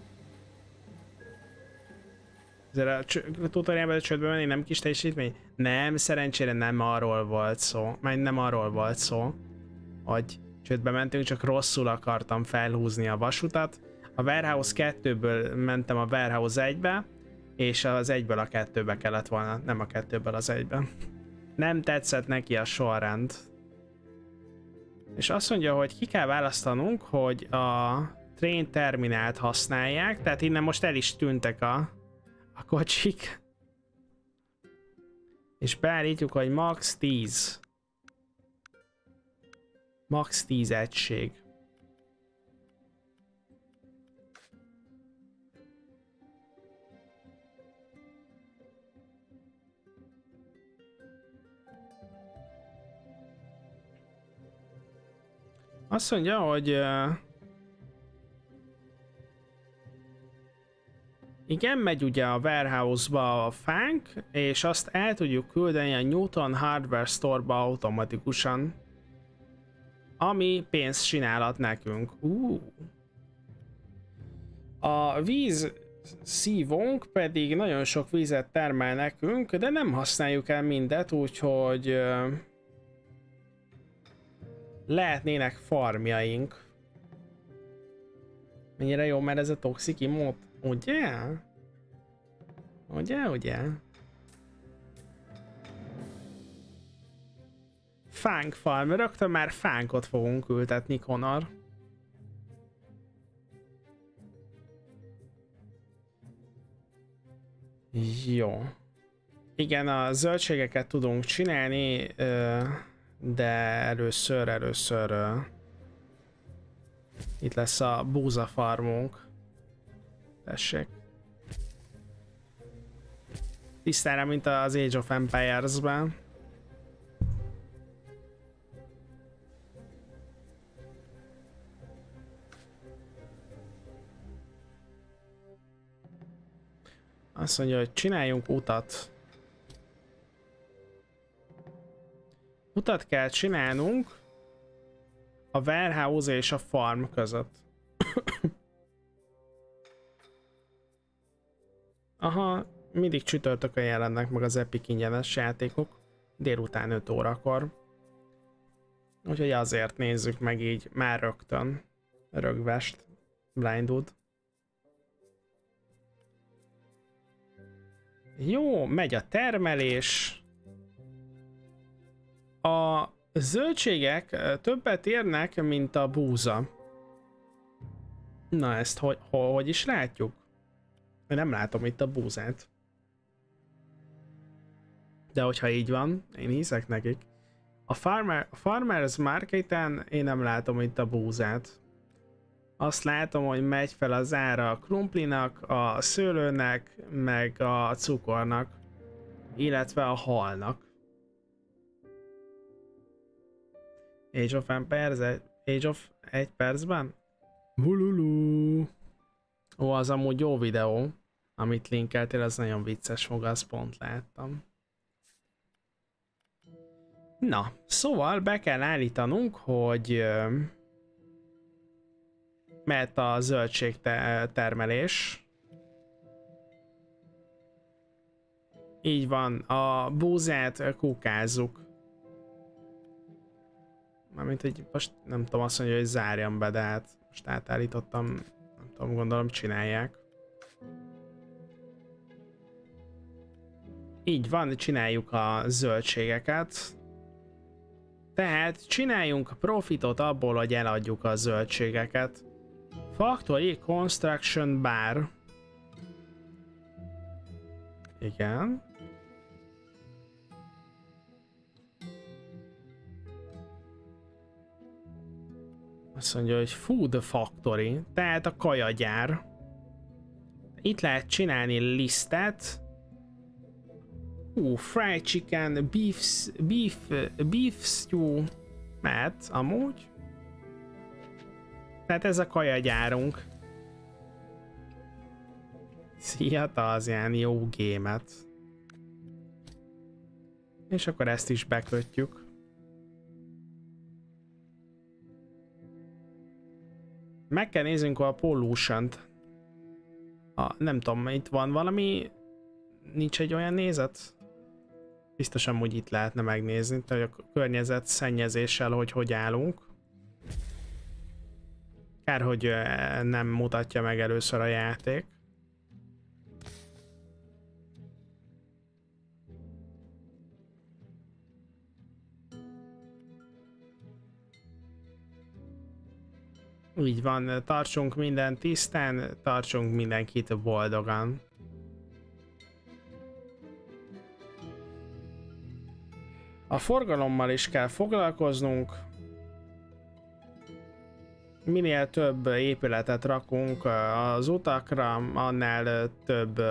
Ezért a tutoriálban a csődbe menni nem kis teljesítmény? Nem, szerencsére nem arról volt szó. Majd nem arról volt szó, hogy csődbe mentünk, csak rosszul akartam felhúzni a vasutat. A Warehouse 2-ből mentem a Warehouse 1-be, és az egyből a kettőbe kellett volna, nem a kettőből az egybe. Nem tetszett neki a sorrend. És azt mondja, hogy ki kell választanunk, hogy a train terminált használják, tehát innen most el is tűntek a, a kocsik. És beállítjuk, hogy max 10. Max 10 egység. Azt mondja, hogy igen, megy ugye a warehouse-ba a fánk, és azt el tudjuk küldeni a Newton Hardware Store-ba automatikusan. Ami pénzt csinálhat nekünk. Uh. A víz szívónk pedig nagyon sok vizet termel nekünk, de nem használjuk el mindet, úgyhogy uh, lehetnének farmjaink. Mennyire jó, mert ez a toxic imót. Ugye? Ugye, ugye? Fánk farm, rögtön már fánkot fogunk ültetni, Konar. Jó. Igen, a zöldségeket tudunk csinálni. Ö de először, először itt lesz a búza farmunk. Tessék. Tisztára, mint az Age of Empires-ben. Azt mondja, hogy csináljunk utat. Utat kell csinálnunk a warehouse és a farm között. Aha, mindig csütörtökön jelennek meg az Epic ingyenes játékok, délután 5 órakor. Úgyhogy azért nézzük meg így már rögtön rögvest Blindwood. Jó, megy a termelés. A zöldségek többet érnek, mint a búza. Na ezt hogy, hogy is látjuk? Nem látom itt a búzát. De hogyha így van, én hiszek nekik. A, farmer, a Farmers Marketen én nem látom itt a búzát. Azt látom, hogy megy fel az ára a krumplinak, a szőlőnek, meg a cukornak, illetve a halnak. Age of Empires, Age of egy percben? Hululu. Ó, az amúgy jó videó, amit linkeltél, az nagyon vicces fog, azt pont láttam. Na, szóval be kell állítanunk, hogy mert a zöldség termelés. Így van, a búzát kukázzuk. Mármint, hogy most nem tudom azt mondani, hogy zárjam be, de hát most átállítottam, nem tudom, gondolom csinálják. Így van, csináljuk a zöldségeket. Tehát csináljunk profitot abból, hogy eladjuk a zöldségeket. Factory Construction Bar. Igen. Azt mondja, hogy Food Factory, tehát a kajagyár. Itt lehet csinálni lisztet. Ú, fried chicken, beef, beef, beef stew. Mert amúgy. Tehát ez a kajagyárunk. Szia, Tazján, jó gémet. És akkor ezt is bekötjük. Meg kell néznünk a pollution -t. A, nem tudom, itt van valami... Nincs egy olyan nézet? Biztosan úgy itt lehetne megnézni, hogy a környezet szennyezéssel hogy hogy állunk. Kár, hogy nem mutatja meg először a játék. Így van, tartsunk minden tisztán, tartsunk mindenkit boldogan. A forgalommal is kell foglalkoznunk, minél több épületet rakunk az utakra, annál több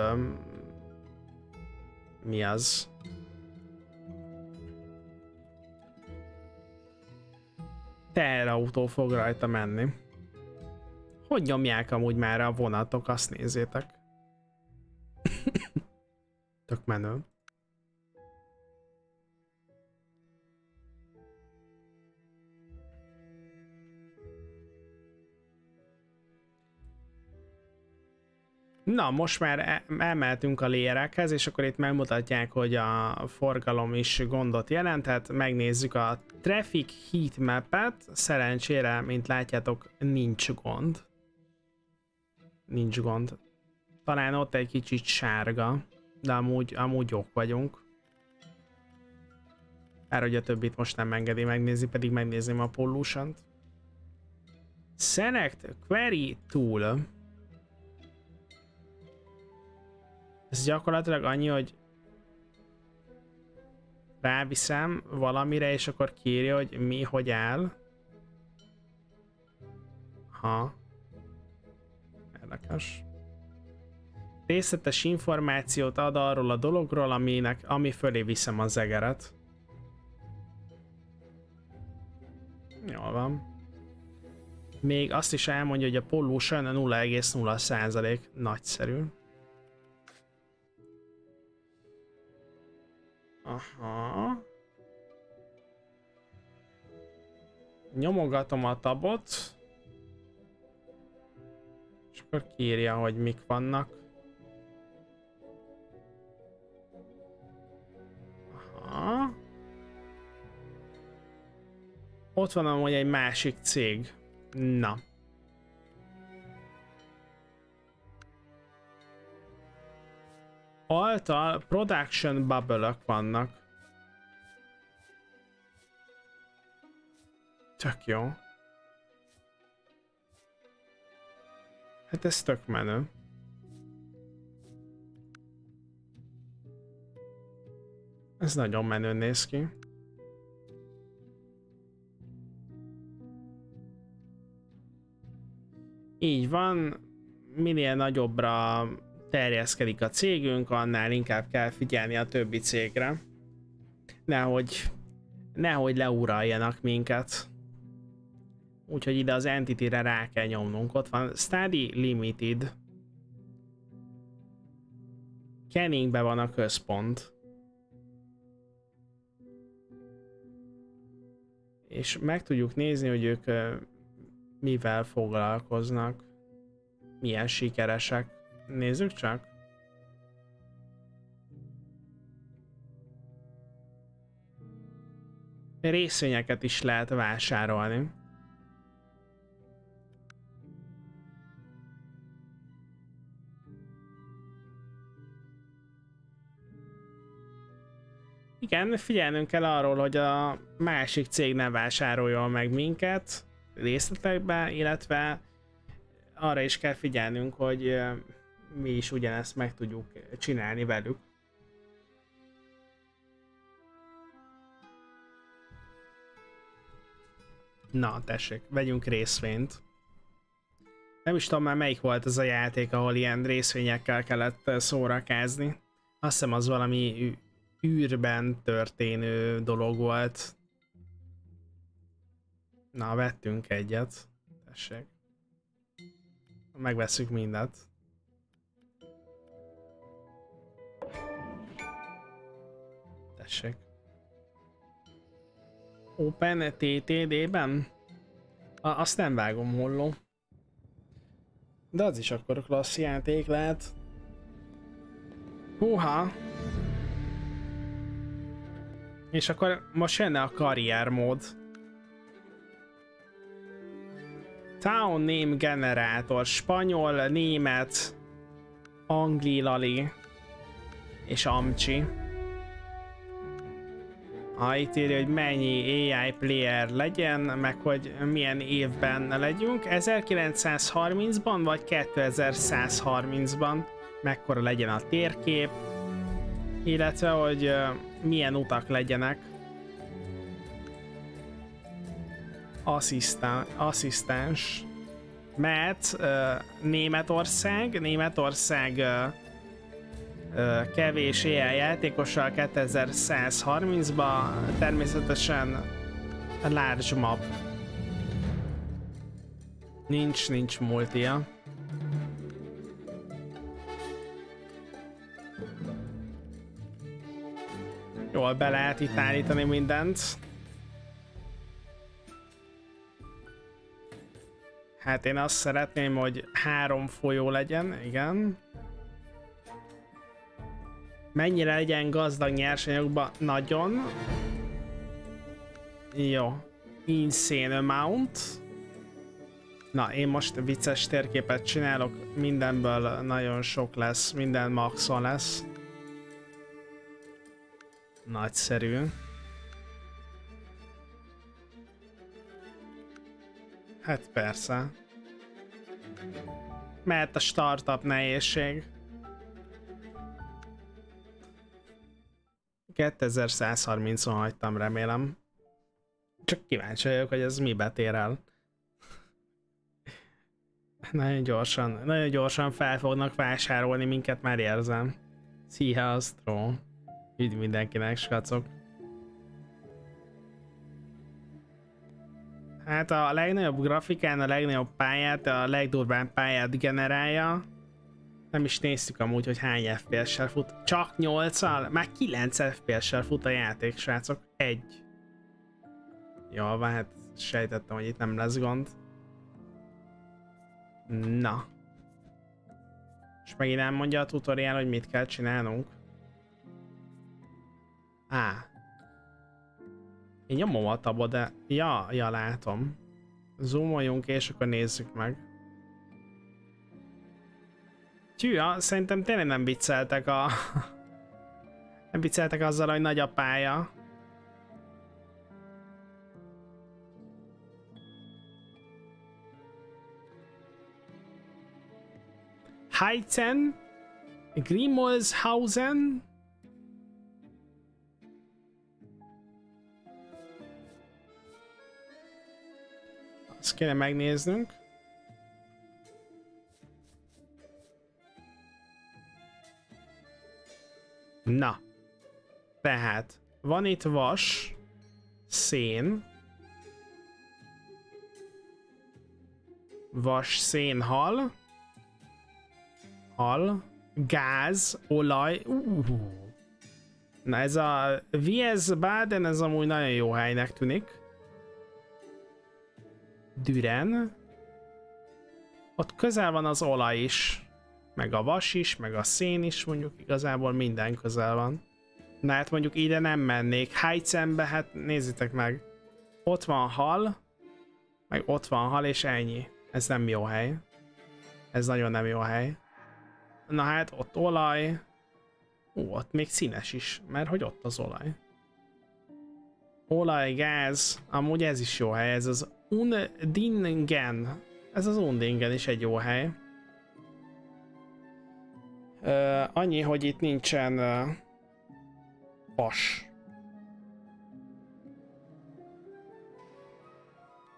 mi az? Teherautó fog rajta menni. Hogy nyomják amúgy már a vonatok, azt nézzétek. Tök menő. Na, most már e- emeltünk a lérekhez, és akkor itt megmutatják, hogy a forgalom is gondot jelent, tehát megnézzük a Traffic Heatmap-et, szerencsére, mint látjátok, nincs gond. Nincs gond. Talán ott egy kicsit sárga, de amúgy, amúgy jók vagyunk. Bár hogy a többit most nem engedi megnézni, pedig megnézném a pollution -t. Select Query Tool. Ez gyakorlatilag annyi, hogy ráviszem valamire, és akkor kírja, hogy mi, hogy áll. Ha. Érdekes. Részletes információt ad arról a dologról, aminek, ami fölé viszem az egeret. Jól van. Még azt is elmondja, hogy a pollution 0,0 Nagyszerű. Aha. Nyomogatom a tabot. Akkor kírja, hogy mik vannak. Aha. Ott van amúgy egy másik cég. Na. Altal production bubble vannak. Tök jó. Hát ez tök menő. Ez nagyon menő néz ki. Így van, minél nagyobbra terjeszkedik a cégünk, annál inkább kell figyelni a többi cégre. Nehogy, nehogy leuraljanak minket. Úgyhogy ide az Entity-re rá kell nyomnunk. Ott van Study Limited. Kenningbe van a központ. És meg tudjuk nézni, hogy ők mivel foglalkoznak, milyen sikeresek. Nézzük csak. Részvényeket is lehet vásárolni. Igen, figyelnünk kell arról, hogy a másik cég ne vásároljon meg minket részletekbe, illetve arra is kell figyelnünk, hogy mi is ugyanezt meg tudjuk csinálni velük. Na, tessék, vegyünk részvényt. Nem is tudom már melyik volt az a játék, ahol ilyen részvényekkel kellett szórakázni. Azt hiszem az valami űrben történő dolog volt. Na, vettünk egyet. Tessék. Megveszünk mindent. Tessék. Open TTD-ben? Azt nem vágom holló. De az is akkor klassz játék lehet. Húha! És akkor most jönne a karriermód. Town name generátor, spanyol, német, anglilali és amcsi. Ha itt írja, hogy mennyi AI player legyen, meg hogy milyen évben legyünk, 1930-ban vagy 2130-ban, mekkora legyen a térkép, illetve hogy milyen utak legyenek. Asszisztán, asszisztens. Mert uh, Németország, Németország uh, uh, kevés éjjel játékossal 2130-ba, természetesen large map. Nincs, nincs multia. Jól be lehet itt állítani mindent. Hát én azt szeretném, hogy három folyó legyen, igen. Mennyire legyen gazdag nyersanyagba? Nagyon. Jó. Insane amount. Na, én most vicces térképet csinálok, mindenből nagyon sok lesz, minden maxon lesz. Nagyszerű. Hát persze. Mert a startup nehézség. 2130-on hagytam, remélem. Csak kíváncsi vagyok, hogy ez mi betér el. Nagyon gyorsan, nagyon gyorsan fel fognak vásárolni minket, már érzem. Szia, Astro. Üdv mindenkinek, skacok. Hát a legnagyobb grafikán a legnagyobb pályát, a legdurvább pályát generálja. Nem is néztük amúgy, hogy hány FPS-sel fut. Csak 8-al? Már 9 FPS-sel fut a játék, srácok. Egy. Jó, hát sejtettem, hogy itt nem lesz gond. Na. És megint nem mondja a tutorial, hogy mit kell csinálnunk. Á. Én nyomom a tabot, de... Ja, ja, látom. Zoomoljunk és akkor nézzük meg. Tűja, szerintem tényleg nem vicceltek a... nem vicceltek azzal, hogy nagy a pálya. Heizen, Grimolshausen. Azt kéne megnéznünk. Na. Tehát van itt vas, szén, vas, szén, hal, hal, gáz, olaj. Uh. Na ez a Wiesbaden, ez amúgy nagyon jó helynek tűnik. Düren. Ott közel van az olaj is. Meg a vas is, meg a szén is, mondjuk igazából minden közel van. Na hát mondjuk ide nem mennék. Heizenbe, hát nézzétek meg. Ott van hal, meg ott van hal, és ennyi. Ez nem jó hely. Ez nagyon nem jó hely. Na hát, ott olaj. Ó, ott még színes is, mert hogy ott az olaj. Olaj, gáz, amúgy ez is jó hely, ez az Undingen. Ez az Undingen is egy jó hely. Uh, annyi, hogy itt nincsen uh, vas.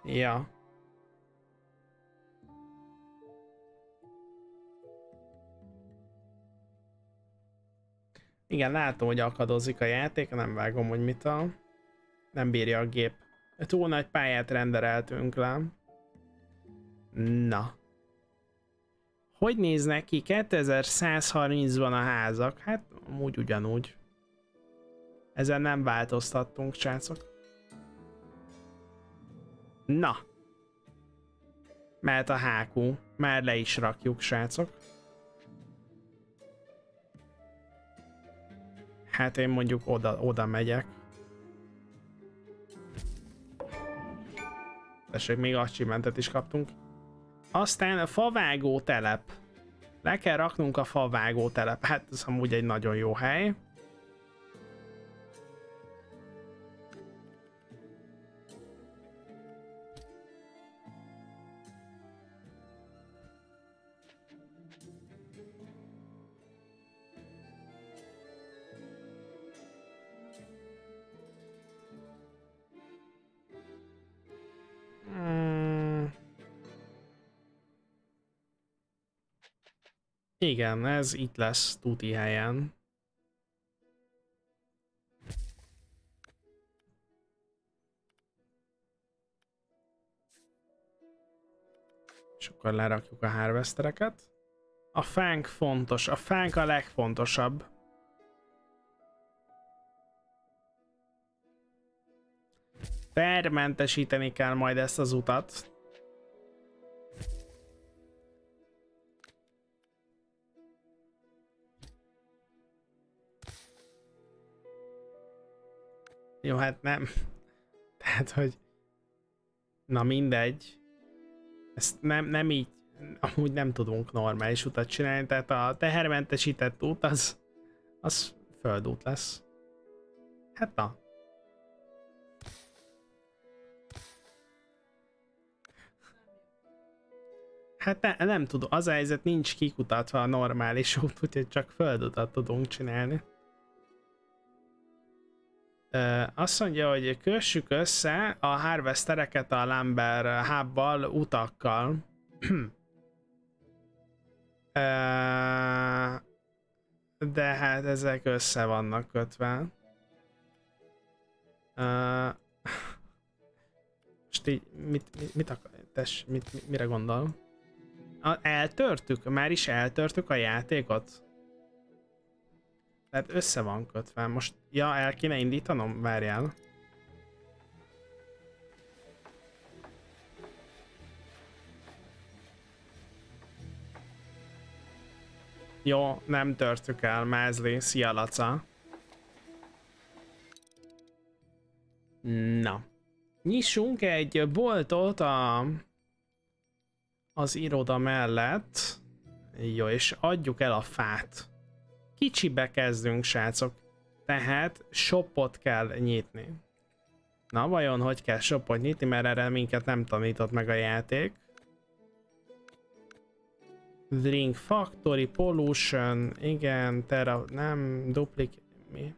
Ja. Igen, látom, hogy akadozik a játék, nem vágom, hogy mit a... Nem bírja a gép. Túl nagy pályát rendereltünk le. Na. Hogy néznek ki 2130-ban a házak? Hát, úgy ugyanúgy. Ezen nem változtattunk, srácok. Na. Mert a HQ. Már le is rakjuk, srácok. Hát én mondjuk oda, oda megyek. Tessék, még achievementet is kaptunk. Aztán a favágó telep. Le kell raknunk a favágó telep. Hát ez amúgy egy nagyon jó hely. Igen, ez itt lesz tuti helyen. És akkor lerakjuk a harvestereket. A fánk fontos, a fánk a legfontosabb. Fermentesíteni kell majd ezt az utat. Jó, hát nem. Tehát, hogy... Na mindegy. Ezt nem, nem így... Amúgy nem tudunk normális utat csinálni, tehát a tehermentesített út az... Az földút lesz. Hát na. Hát ne, nem tudom, az a helyzet nincs kikutatva a normális út, úgyhogy csak földutat tudunk csinálni. Azt mondja, hogy kössük össze a harvestereket a Lumber hub utakkal. de hát ezek össze vannak kötve. most így mit, mit, mit akar, tess, mit, mire gondol? eltörtük? Már is eltörtük a játékot? Tehát össze van kötve. Most, ja, el kéne indítanom? Várjál. Jó, nem törtük el, Mázli. Szia, Laca. Na. Nyissunk egy boltot a az iroda mellett. Jó, és adjuk el a fát. Kicsibe kezdünk, srácok. Tehát shopot kell nyitni. Na, vajon hogy kell shopot nyitni, mert erre minket nem tanított meg a játék. Drink Factory, Pollution, igen, Terra, nem, duplik, mi?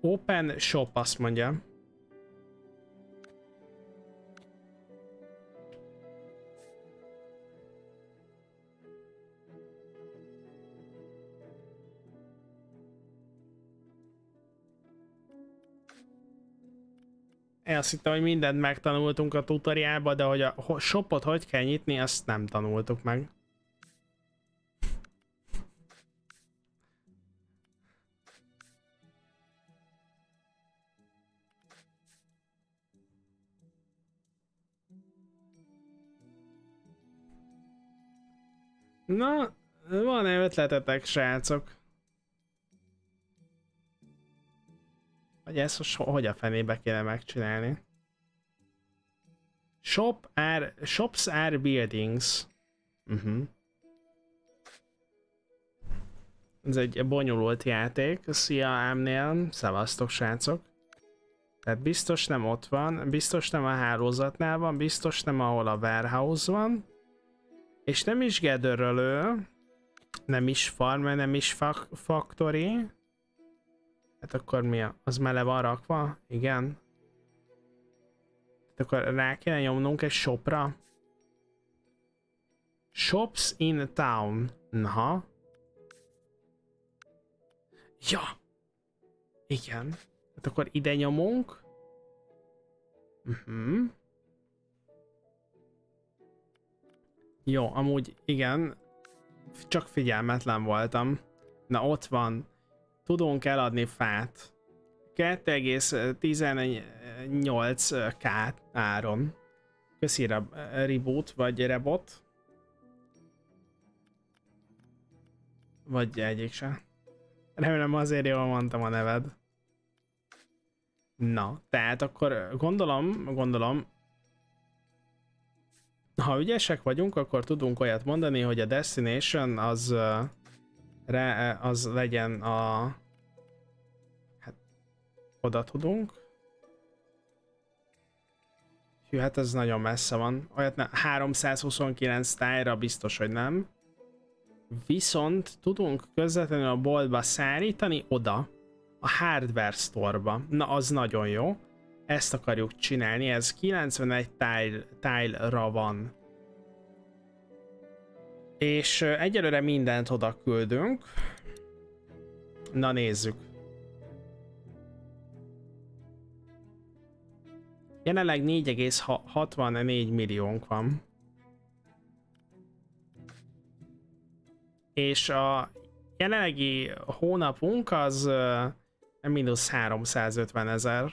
Open Shop azt mondja. Én azt hittem, hogy mindent megtanultunk a tutoriálba, de hogy a shopot hogy kell nyitni, azt nem tanultuk meg. Na, van-e ötletetek, srácok? Hogy ezt most hogy a fenébe kéne megcsinálni? Shop are, shops are buildings. Uh mhm. -huh. Ez egy bonyolult játék. Szia Ámnél, szevasztok srácok. Tehát biztos nem ott van, biztos nem a hálózatnál van, biztos nem ahol a warehouse van. És nem is gedörölő, nem is farm, nem is factory. Hát akkor mi a? Az mele van rakva? Igen. Hát akkor rá kéne nyomnunk egy shopra. Shops in town. Na. Ja. Igen. Hát akkor ide nyomunk. Uh mhm. -huh. Jó, amúgy igen. Csak figyelmetlen voltam. Na ott van tudunk eladni fát 2,18k áron. Köszi reboot vagy rebot. Vagy egyik se. Remélem azért jól mondtam a neved. Na, tehát akkor gondolom, gondolom, ha ügyesek vagyunk, akkor tudunk olyat mondani, hogy a destination az re, az legyen a... Hát, oda tudunk. Hű, hát ez nagyon messze van. Olyat ne, 329 tájra biztos, hogy nem. Viszont tudunk közvetlenül a boltba szállítani oda, a hardware store-ba. Na, az nagyon jó. Ezt akarjuk csinálni, ez 91 tile, tile-ra van és egyelőre mindent oda küldünk. Na nézzük. Jelenleg 4,64 milliónk van. És a jelenlegi hónapunk az mínusz 350 ezer.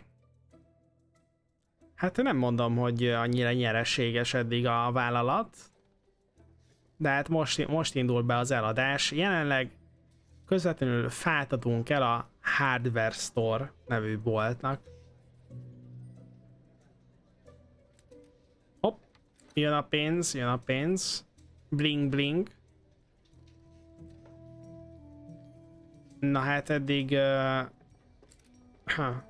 Hát nem mondom, hogy annyira nyereséges eddig a vállalat, de hát most, most indul be az eladás. Jelenleg közvetlenül fát adunk el a Hardware Store nevű boltnak. Hopp, jön a pénz, jön a pénz. Bling bling. Na hát eddig... Uh, ha.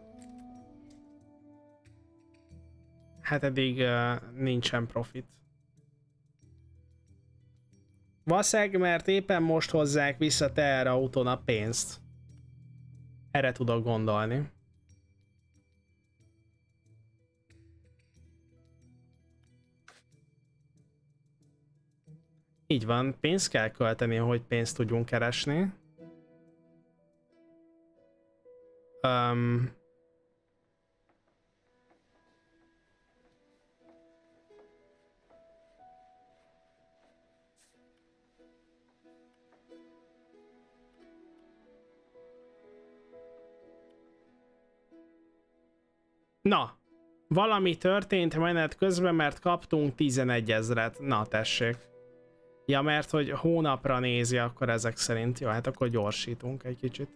Hát eddig uh, nincsen profit. Valószínűleg, mert éppen most hozzák vissza autón a pénzt. erre tudok gondolni. Így van, pénzt kell költeni, hogy pénzt tudjunk keresni. Um, Na, valami történt menet közben, mert kaptunk 11 ezret. Na, tessék. Ja, mert hogy hónapra nézi, akkor ezek szerint. Jó, hát akkor gyorsítunk egy kicsit.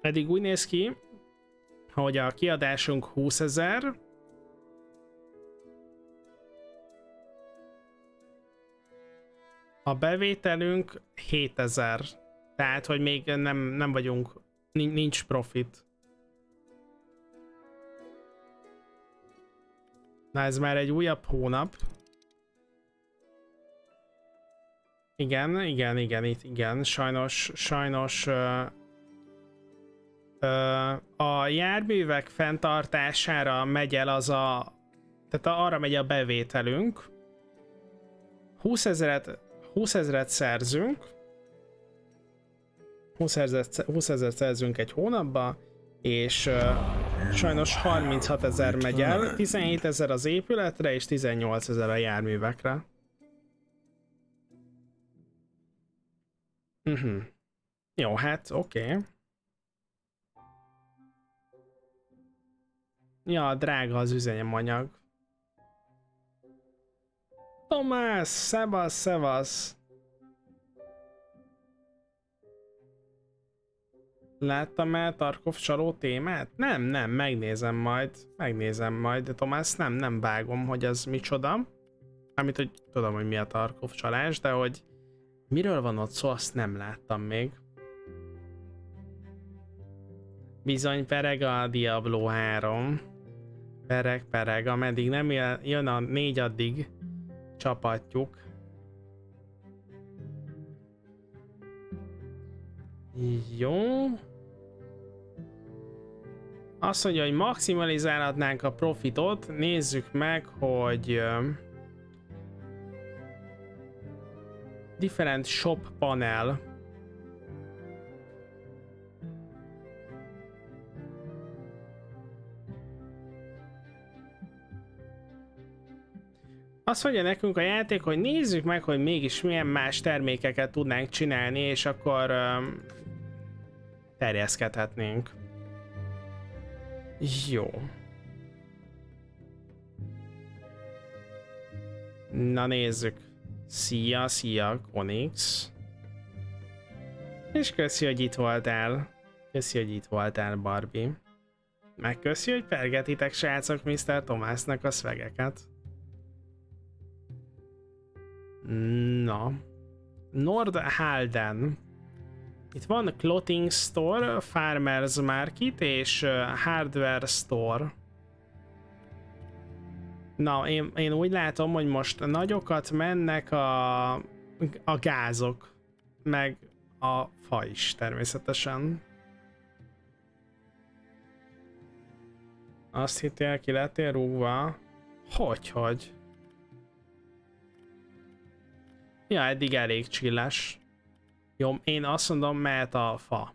Pedig úgy néz ki, hogy a kiadásunk 20 ezer, a bevételünk 7000. Tehát, hogy még nem, nem vagyunk, nincs profit. Na ez már egy újabb hónap. Igen, igen, igen, itt igen, sajnos, sajnos uh, uh, a járművek fenntartására megy el az a, tehát arra megy a bevételünk. 20 ezeret, 20 ezeret szerzünk, 20 ezeret, 20 ezeret szerzünk egy hónapba, és uh, Sajnos 36 ezer megy el, 17 ezer az épületre és 18 ezer a járművekre. Uh mhm. -huh. Jó, hát oké. Okay. Ja, drága az üzemanyag. Tomás, szevasz, szevasz. Láttam el Tarkov csaló témát? Nem, nem, megnézem majd. Megnézem majd, de Tomás nem, nem vágom, hogy az micsoda. Amit, hogy tudom, hogy mi a Tarkov csalás, de hogy miről van ott szó, azt nem láttam még. Bizony pereg a Diablo 3. Pereg, pereg, ameddig nem jön a négy addig csapatjuk. Jó. Azt mondja, hogy maximalizálhatnánk a profitot. Nézzük meg, hogy... different shop panel. Azt mondja nekünk a játék, hogy nézzük meg, hogy mégis milyen más termékeket tudnánk csinálni, és akkor terjeszkedhetnénk. Jó. Na nézzük. Szia, szia, Konix. És köszi, hogy itt voltál. Köszi, hogy itt voltál, Barbie. Megköszi, hogy pergetitek srácok Mr. Tomásnak a szvegeket. Na. Nordhalden. Itt van Clothing Store, Farmers Market és Hardware Store. Na, én, én úgy látom, hogy most nagyokat mennek a, a gázok, meg a fa is természetesen. Azt hittél, ki lettél rúgva? Hogy, hogy? Ja, eddig elég csillás. Jó, én azt mondom, mehet a fa.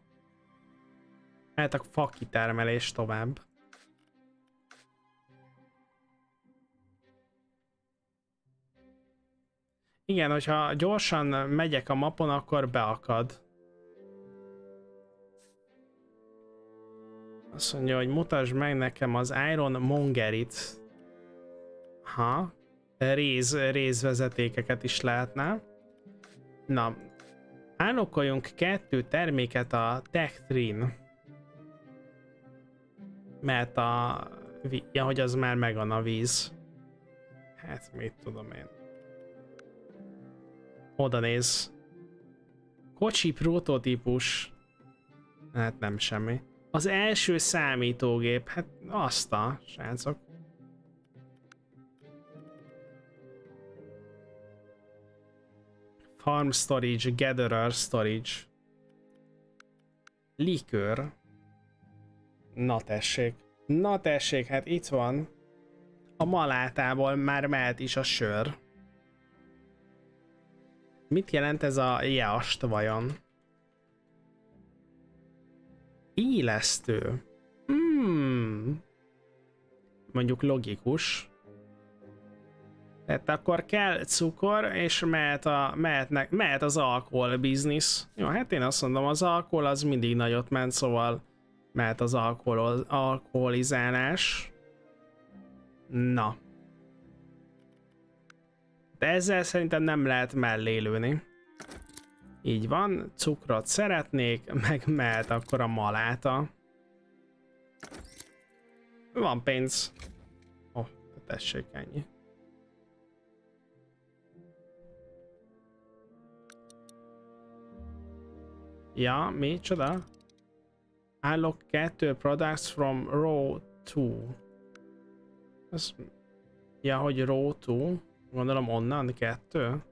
Mehet a fa kitermelés tovább. Igen, hogyha gyorsan megyek a mapon, akkor beakad. Azt mondja, hogy mutasd meg nekem az Iron Mongerit. Ha, réz, rézvezetékeket is lehetne. Na, Állokoljunk kettő terméket a Techtrin. Mert a... Ja, hogy az már megvan a víz. Hát, mit tudom én. Oda néz. Kocsi prototípus. Hát nem semmi. Az első számítógép, hát azt a srácok. Farm storage, gatherer storage. Likőr. Na tessék. Na tessék, hát itt van. A malátából már mehet is a sör. Mit jelent ez a jast vajon? Élesztő. Hmm. Mondjuk logikus. Tehát akkor kell cukor, és mehet, a, mehetnek, mehet az alkohol biznisz. Jó, hát én azt mondom, az alkohol az mindig nagyot ment, szóval mehet az alkohol, alkoholizálás. Na. De ezzel szerintem nem lehet mellélőni. Így van, cukrot szeretnék, meg mehet akkor a maláta. Van pénz. Oh, tessék ennyi. Ja, mi? Csoda? Állok kettő products from row 2. Ez... Ja, hogy row 2. Gondolom onnan kettő.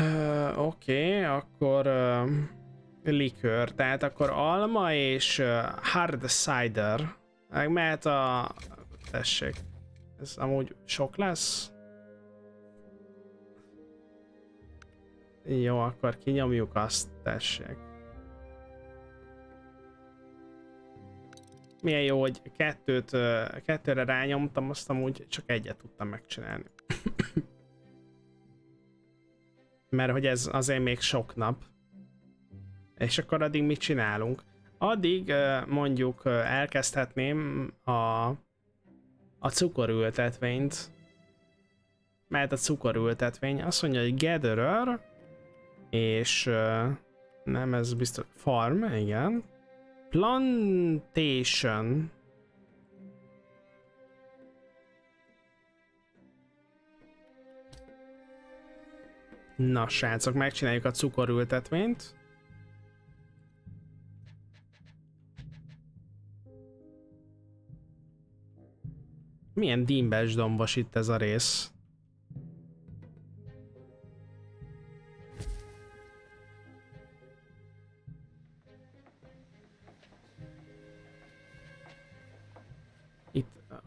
Uh, Oké, okay, akkor uh, likőr, tehát akkor alma és uh, hard cider. Meg mehet a... Tessék. Ez amúgy sok lesz? Jó, akkor kinyomjuk azt, tessék. Milyen jó, hogy kettőt, kettőre rányomtam, azt amúgy csak egyet tudtam megcsinálni. Mert hogy ez azért még sok nap. És akkor addig mit csinálunk? Addig mondjuk elkezdhetném a, a cukorültetvényt. Mert a cukorültetvény azt mondja, hogy gatherer, és nem, ez biztos farm, igen. Plantation. Na, srácok, megcsináljuk a cukorültetvényt. Milyen dimbes dombos itt ez a rész.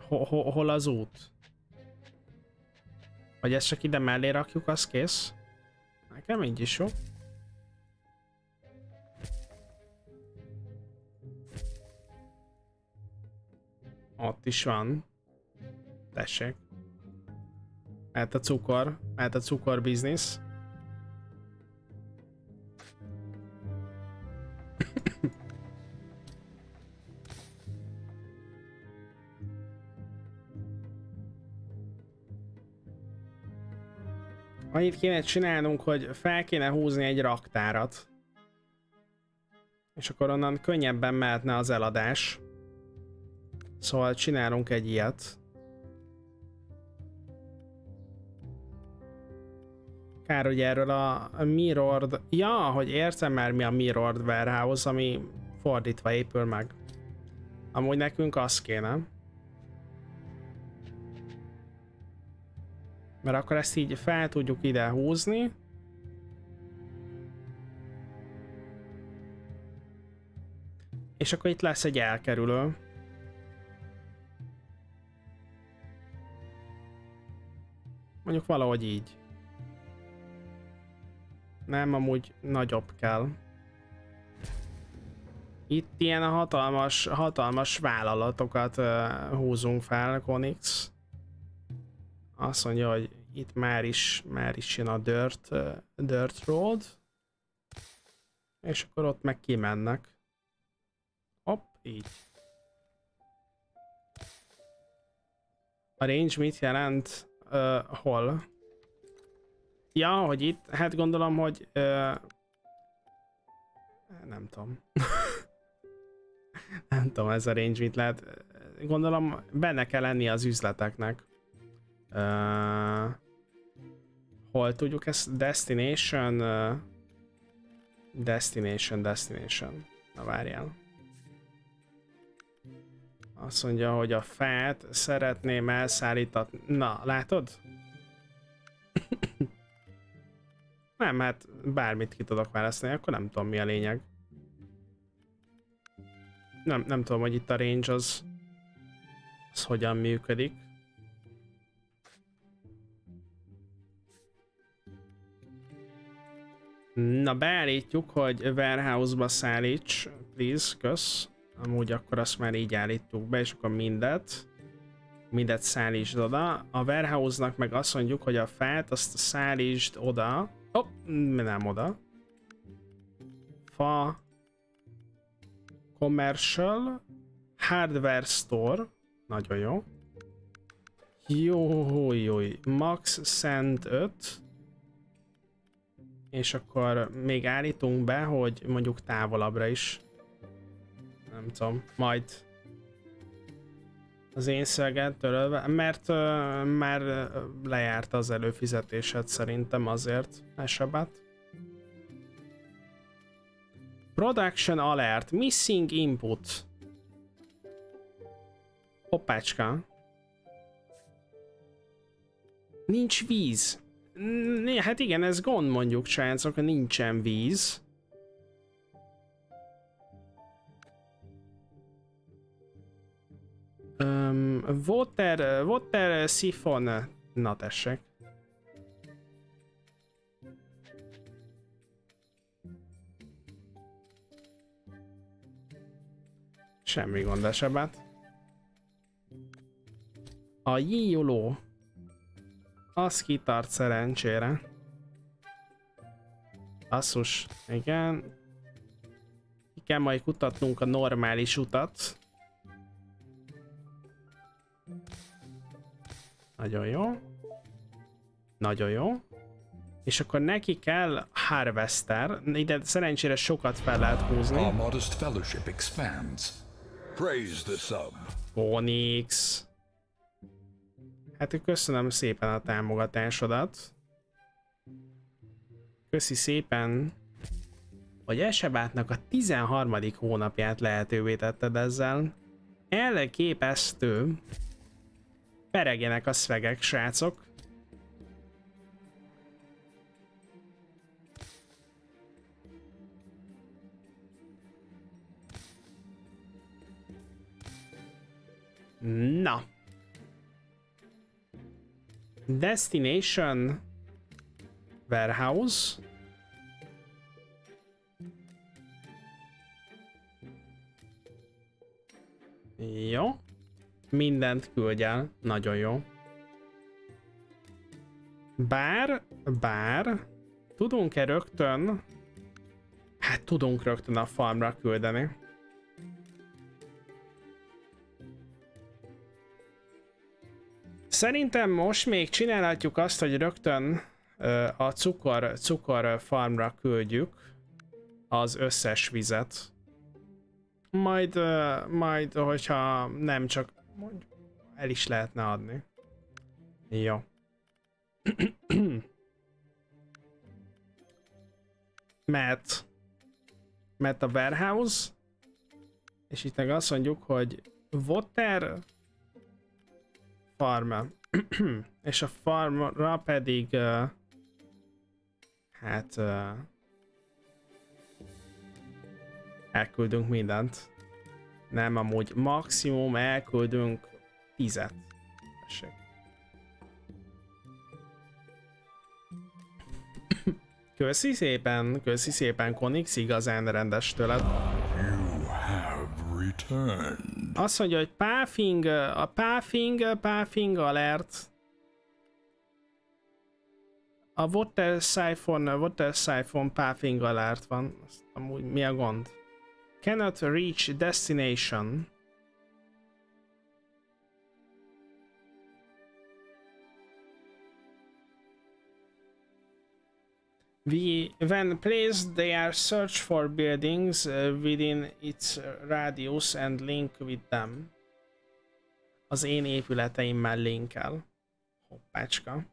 Hol, hol az út? Vagy ezt csak ide mellé rakjuk, az kész? Nekem így is jó. Ott is van. Tessék. Mehet a cukor, mehet a cukor biznisz. Annyit kéne csinálnunk, hogy fel kéne húzni egy raktárat. És akkor onnan könnyebben mehetne az eladás. Szóval csinálunk egy ilyet. Kár, hogy erről a Mirrored... Ja, hogy értem már mi a Mirrored Warehouse, ami fordítva épül meg. Amúgy nekünk az kéne. Mert akkor ezt így fel tudjuk ide húzni. És akkor itt lesz egy elkerülő. Mondjuk valahogy így. Nem, amúgy nagyobb kell. Itt ilyen hatalmas, hatalmas vállalatokat uh, húzunk fel, Konix azt mondja, hogy itt már is, már is jön a Dirt, Dirt Road, és akkor ott meg kimennek. Hopp, így. A range mit jelent? Uh, hol? Ja, hogy itt, hát gondolom, hogy uh, nem tudom. nem tudom, ez a range mit lehet. Gondolom, benne kell lenni az üzleteknek. Uh, hol tudjuk ezt? Destination. Destination, destination. Na várjál. Azt mondja, hogy a fát szeretném elszállítatni. Na, látod? Nem, hát bármit ki tudok választani, akkor nem tudom mi a lényeg. Nem, nem tudom, hogy itt a range az, az hogyan működik. Na, beállítjuk, hogy warehouse-ba szállíts, please, kösz. Amúgy akkor azt már így állítjuk be, és akkor mindet. Mindet szállítsd oda. A warehouse-nak meg azt mondjuk, hogy a fát azt szállítsd oda. Hopp, oh, nem oda. Fa. Commercial. Hardware store. Nagyon jó. Jó, jó, Max Send 5 és akkor még állítunk be, hogy mondjuk távolabbra is. Nem tudom, majd az én szöget törölve, mert uh, már lejárt az előfizetésed szerintem azért, esebbet. Production alert, missing input. Hoppácska. Nincs víz. Hát igen, ez gond mondjuk, srácok, nincsen víz. Um, water, water siphon. Na tessék. Semmi gond esebbet. A jíjoló. Az kitart szerencsére. Asszus, igen. Ki kell majd kutatnunk a normális utat. Nagyon jó. Nagyon jó. És akkor neki kell Harvester. Ide szerencsére sokat fel lehet húzni. Our modest fellowship expands. Praise the sub. Onyx. Hát köszönöm szépen a támogatásodat. Köszi szépen, hogy Esebátnak a 13. hónapját lehetővé tetted ezzel. Elképesztő. Peregjenek a szvegek, srácok. Na. Destination Warehouse. Jó. Mindent küldj el. Nagyon jó. Bár, bár, tudunk-e rögtön, hát tudunk rögtön a farmra küldeni. Szerintem most még csinálhatjuk azt, hogy rögtön a cukor, cukor farmra küldjük az összes vizet. Majd, majd, hogyha nem csak el is lehetne adni. Jó. mert, mert a warehouse, és itt meg azt mondjuk, hogy water farm. és a farmra pedig uh, hát uh, elküldünk mindent. Nem, amúgy maximum elküldünk tizet. Tessék. Köszi szépen, köszi szépen, Konix, igazán rendes tőled. You have returned. Azt mondja, hogy páfing, a páfing, páfing alert. A water siphon, water siphon páfing alert van. Azt amúgy mi a gond? Cannot reach destination. We, when placed, they are search for buildings uh, within its radius and link with them. Az én épületeimmel linkel. Hoppácska.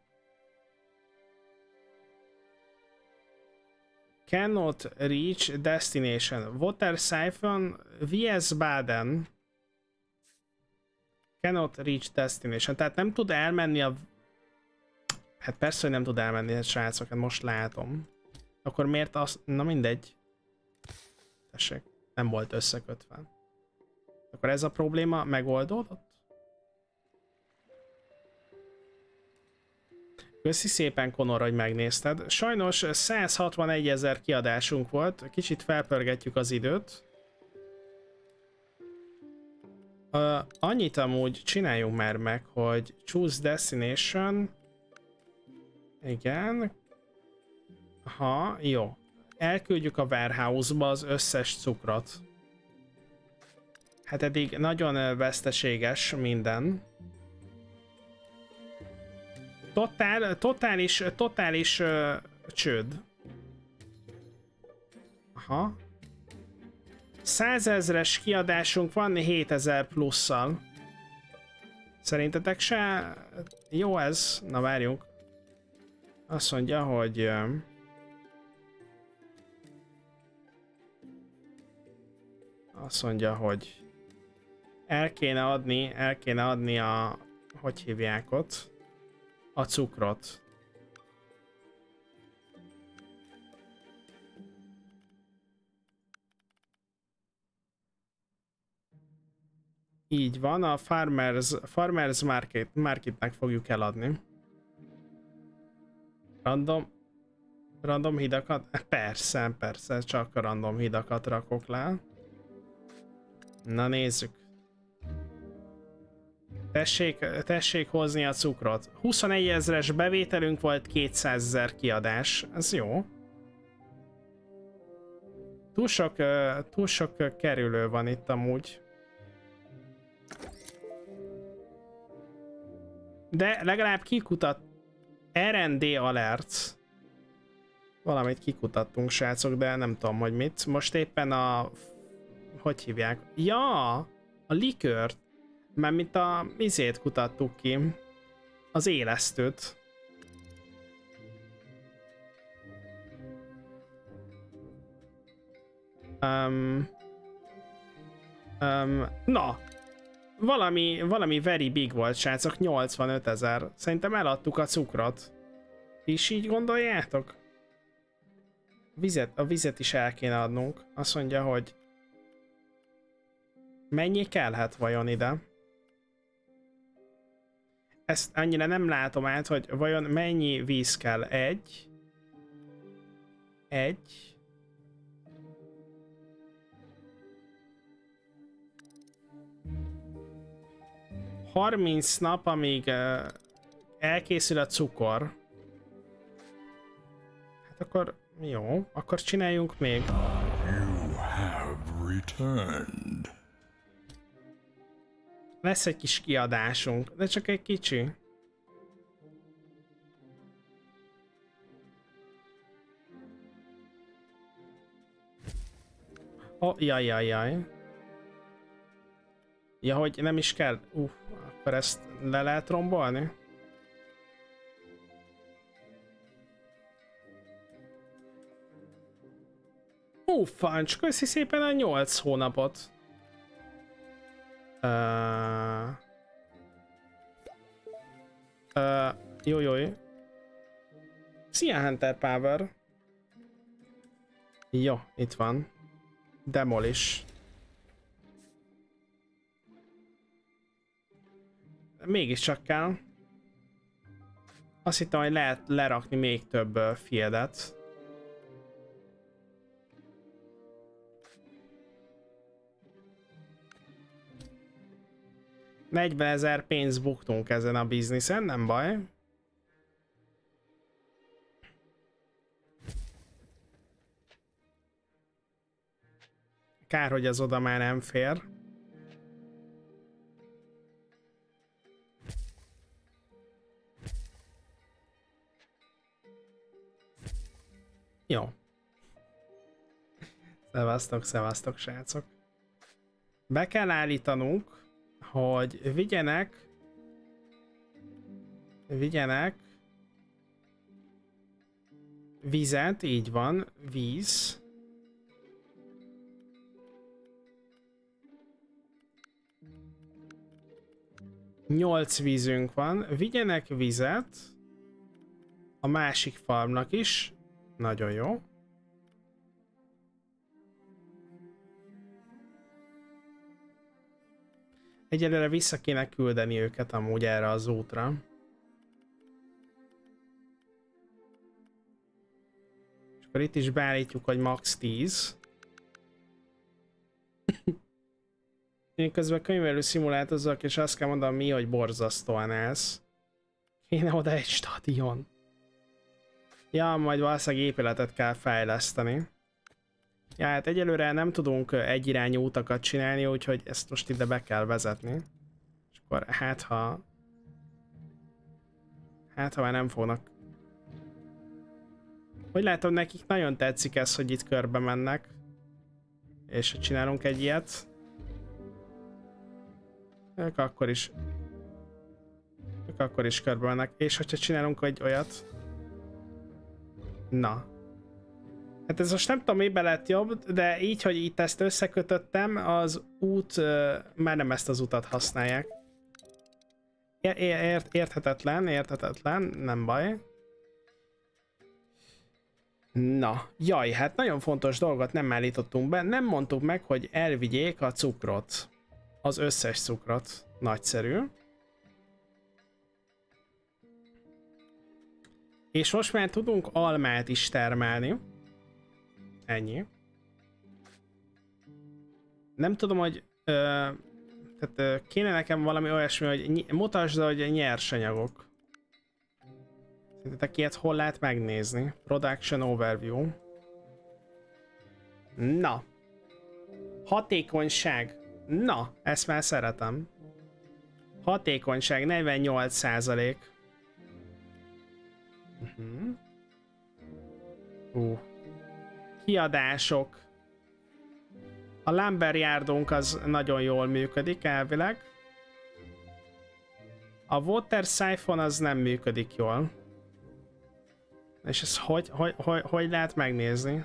Cannot reach destination. Water siphon VS Baden. Cannot reach destination. Tehát nem tud elmenni a Hát persze, hogy nem tud elmenni, hát srácok, hát most látom. Akkor miért az... Na mindegy. Tessék, nem volt összekötve. Akkor ez a probléma megoldódott? Köszi szépen, Konor, hogy megnézted. Sajnos 161 ezer kiadásunk volt, kicsit felpörgetjük az időt. Uh, annyit amúgy csináljunk már meg, hogy choose destination. Igen. Ha, jó. Elküldjük a warehouse-ba az összes cukrot. Hát eddig nagyon veszteséges minden. Totál, totális, totális uh, csőd. Aha. Százezres kiadásunk van 7000 plusszal. Szerintetek se jó ez? Na várjunk. Azt mondja, hogy... Azt mondja, hogy el kéne adni, el kéne adni a, hogy hívják ott, a cukrot. Így van, a Farmers, Farmers Market, Marketnek fogjuk eladni. Random, random hidakat? Persze, persze, csak random hidakat rakok le. Na nézzük. Tessék, tessék hozni a cukrot. 21 ezres bevételünk volt, 200 ezer kiadás. Ez jó. Túl sok, túl sok kerülő van itt amúgy. De legalább kikutat... R&D alert. Valamit kikutattunk, srácok, de nem tudom, hogy mit. Most éppen a... Hogy hívják? Ja! A likört. Mert mint a izét kutattuk ki. Az élesztőt. Um, um, na, valami, valami very big volt, srácok, 85 ezer. Szerintem eladtuk a cukrot. És így gondoljátok? A vizet, a vizet is el kéne adnunk. Azt mondja, hogy mennyi kellhet vajon ide? Ezt annyira nem látom át, hogy vajon mennyi víz kell. Egy. Egy. 30 nap, amíg uh, elkészül a cukor. Hát akkor jó, akkor csináljunk még. You. Lesz egy kis kiadásunk, de csak egy kicsi. Oh, jaj, jaj, jaj. Ja, hogy nem is kell. Uh, akkor ezt le lehet rombolni? Ú, fancs, köszi szépen a 8 hónapot. Uh... Uh, jó, jó. Szia, Hunter Power. Jó, itt van. Demolish. Mégiscsak kell. Azt hittem, hogy lehet lerakni még több fiedet. ezer pénzt buktunk ezen a bizniszen, nem baj. Kár, hogy az oda már nem fér. Jó. Szevasztok, szevasztok, srácok. Be kell állítanunk, hogy vigyenek vigyenek vizet, így van, víz. Nyolc vízünk van, vigyenek vizet. a másik farmnak is. Nagyon jó. Egyelőre vissza kéne küldeni őket amúgy erre az útra. És akkor itt is beállítjuk, hogy max 10. Én közben könyvelő szimulátozok, és azt kell mondanom mi, hogy borzasztóan ez. Kéne oda egy stadion. Ja, majd valószínűleg épületet kell fejleszteni. Ja, hát egyelőre nem tudunk egyirányú utakat csinálni, úgyhogy ezt most ide be kell vezetni. És akkor hát ha... Hát ha már nem fognak... Hogy látom, nekik nagyon tetszik ez, hogy itt körbe mennek. És csinálunk egy ilyet. Ők akkor is... Ők akkor is körbe mennek. És hogyha csinálunk egy olyat... Na, Hát ez most nem tudom, miben lett jobb, de így, hogy itt ezt összekötöttem, az út, már nem ezt az utat használják. Ért, érthetetlen, érthetetlen, nem baj. Na, jaj, hát nagyon fontos dolgot nem állítottunk be. Nem mondtuk meg, hogy elvigyék a cukrot. Az összes cukrot. Nagyszerű. És most már tudunk almát is termelni. Ennyi. Nem tudom, hogy ö, tehát ö, kéne nekem valami olyasmi, hogy mutasd, hogy nyersanyagok. Szerintetek ilyet hol lehet megnézni? Production Overview. Na. Hatékonyság. Na, ezt már szeretem. Hatékonyság 48 százalék. Uh -huh. uh kiadások. A Lumberyardunk az nagyon jól működik elvileg. A Water Siphon az nem működik jól. És ezt hogy, hogy, hogy, hogy lehet megnézni?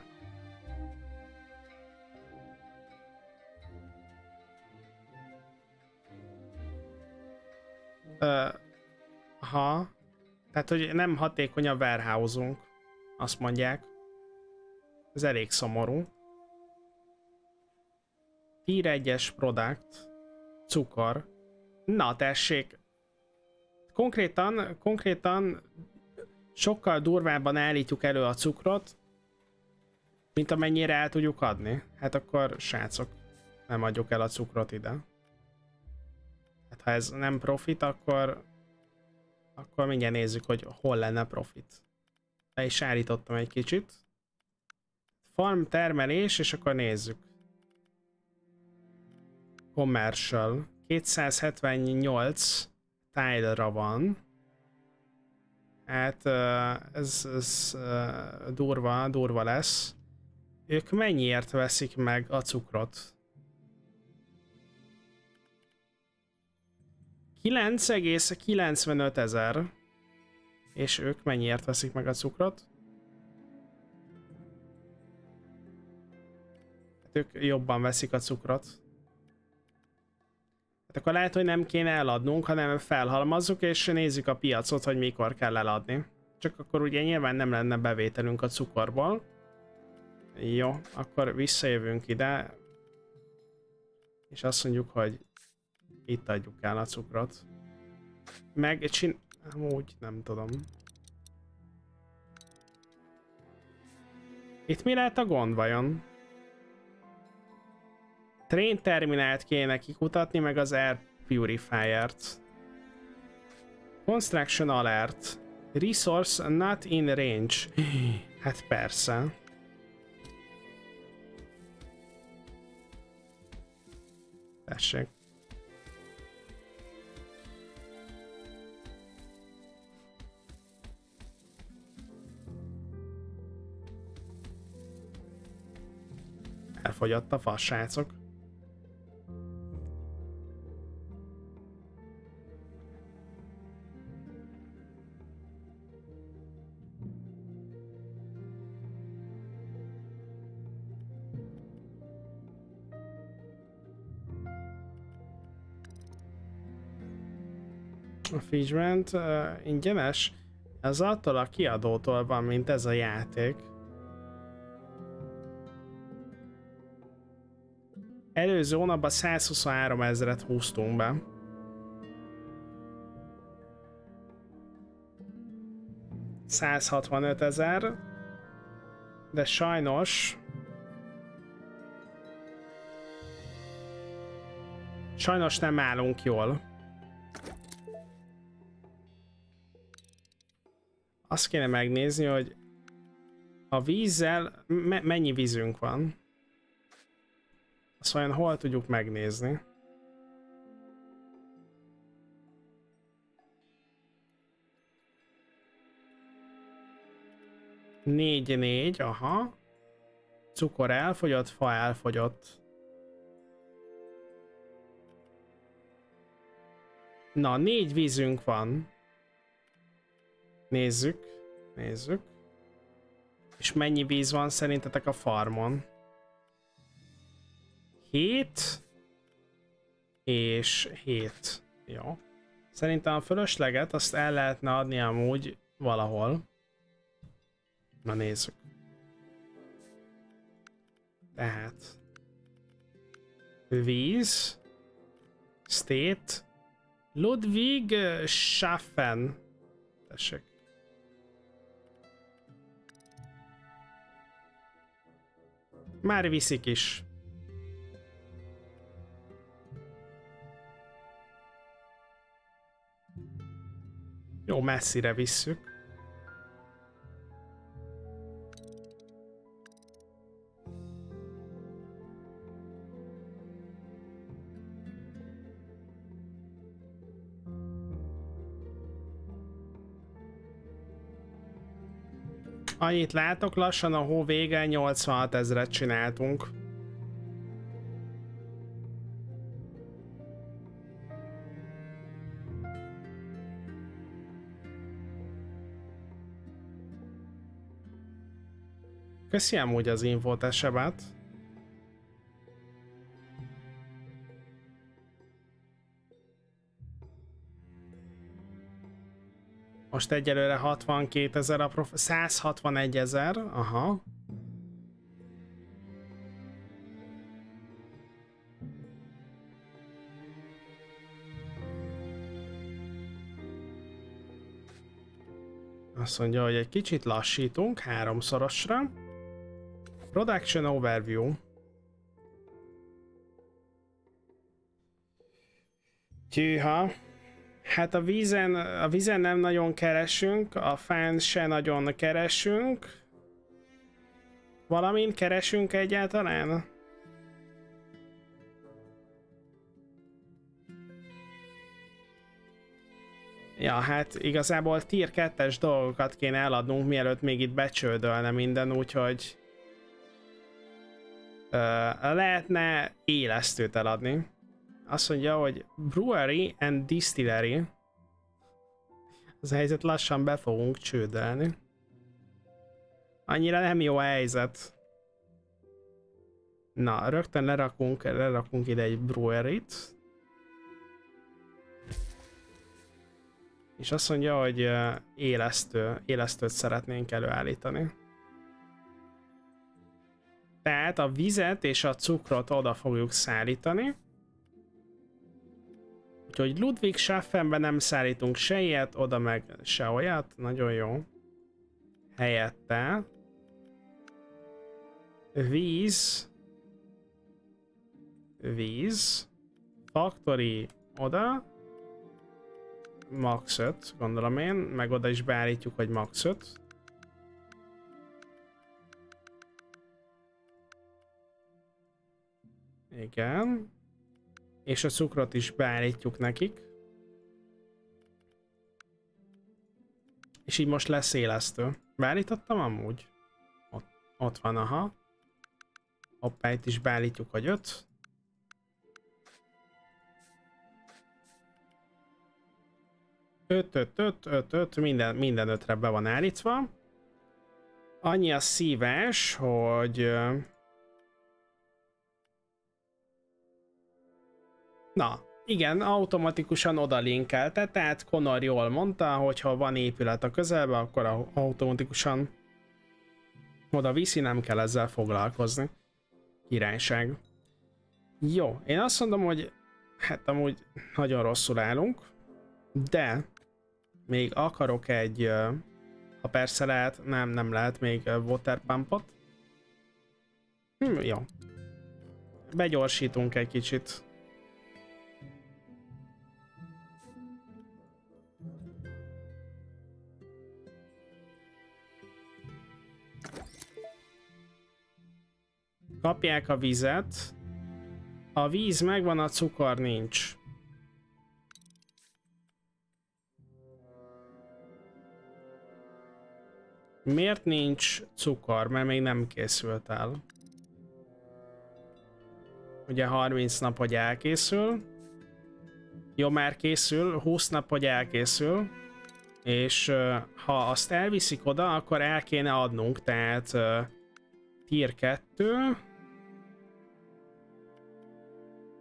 Ö, ha. Tehát, hogy nem hatékony a warehouse-unk. Azt mondják. Ez elég szomorú. Tier 1-es product. Cukor. Na tessék. Konkrétan, konkrétan sokkal durvábban állítjuk elő a cukrot, mint amennyire el tudjuk adni. Hát akkor srácok, nem adjuk el a cukrot ide. Hát ha ez nem profit, akkor akkor mindjárt nézzük, hogy hol lenne profit. Le is állítottam egy kicsit. Farm termelés, és akkor nézzük. Commercial. 278 tile van. Hát ez, ez durva, durva lesz. Ők mennyiért veszik meg a cukrot? 9,95 ezer. És ők mennyiért veszik meg a cukrot? ők jobban veszik a cukrot. Hát akkor lehet, hogy nem kéne eladnunk, hanem felhalmazzuk és nézzük a piacot, hogy mikor kell eladni. Csak akkor ugye nyilván nem lenne bevételünk a cukorból. Jó, akkor visszajövünk ide. És azt mondjuk, hogy itt adjuk el a cukrot. Meg csin... Amúgy nem tudom. Itt mi lehet a gond vajon? Train terminált kéne kikutatni, meg az Air Purifier-t. Construction alert. Resource not in range. Hát persze. Tessék. Elfogyott a fas, srácok. A Fishment uh, ingyenes. Az attól a kiadótól van, mint ez a játék. Előző hónapban 123 ezeret húztunk be. ...165 ezer, de sajnos... Sajnos nem állunk jól. Azt kéne megnézni, hogy a vízzel me mennyi vízünk van. Azt olyan hol tudjuk megnézni. Négy, négy, aha. Cukor elfogyott, fa elfogyott. Na, négy vízünk van. Nézzük, nézzük. És mennyi víz van szerintetek a farmon? 7 és 7. Jó. Szerintem a fölösleget azt el lehetne adni amúgy valahol. Na nézzük. Tehát víz State Ludwig Schaffen Tessék. Már viszik is. Jó, messzire visszük. Annyit látok, lassan a hó vége 86 ezeret csináltunk. Köszi amúgy az infót, Esebet. Most egyelőre 62 ezer a prof... 161 ezer, aha. Azt mondja, hogy egy kicsit lassítunk, háromszorosra. Production Overview. Tűha. Hát a vízen, a vízen nem nagyon keresünk, a fán se nagyon keresünk. Valamint keresünk egyáltalán? Ja, hát igazából tier 2-es dolgokat kéne eladnunk, mielőtt még itt becsődölne minden, úgyhogy lehetne élesztőt eladni. Azt mondja, hogy brewery and distillery. Az helyzet lassan be fogunk csődelni. Annyira nem jó a helyzet. Na, rögtön lerakunk, lerakunk ide egy brewery-t. És azt mondja, hogy élesztő, élesztőt szeretnénk előállítani. Tehát a vizet és a cukrot oda fogjuk szállítani. Úgyhogy Ludwig Schaffenben nem szállítunk se ilyet, oda meg se olyat. Nagyon jó. Helyette. Víz. Víz. Factory oda. Max 5, gondolom én. Meg oda is beállítjuk, hogy max 5. Igen. És a cukrot is beállítjuk nekik. És így most lesz élesztő. Beállítottam amúgy? Ott, ott van, aha. Hoppá, itt is beállítjuk, hogy 5. Öt, öt, öt, öt, öt, minden, minden ötre be van állítva. Annyi a szívás, hogy Na, Igen, automatikusan odalinkelte, tehát Conor jól mondta, hogy van épület a közelben, akkor automatikusan oda viszi, nem kell ezzel foglalkozni. Királyság. Jó, én azt mondom, hogy hát amúgy nagyon rosszul állunk, de még akarok egy, ha persze lehet, nem, nem lehet még waterpumpot. Hm, jó. Begyorsítunk egy kicsit. Kapják a vizet. A víz megvan, a cukor nincs. Miért nincs cukor? Mert még nem készült el. Ugye 30 nap, hogy elkészül. Jó, már készül, 20 nap, hogy elkészül. És ha azt elviszik oda, akkor el kéne adnunk, tehát tier 2.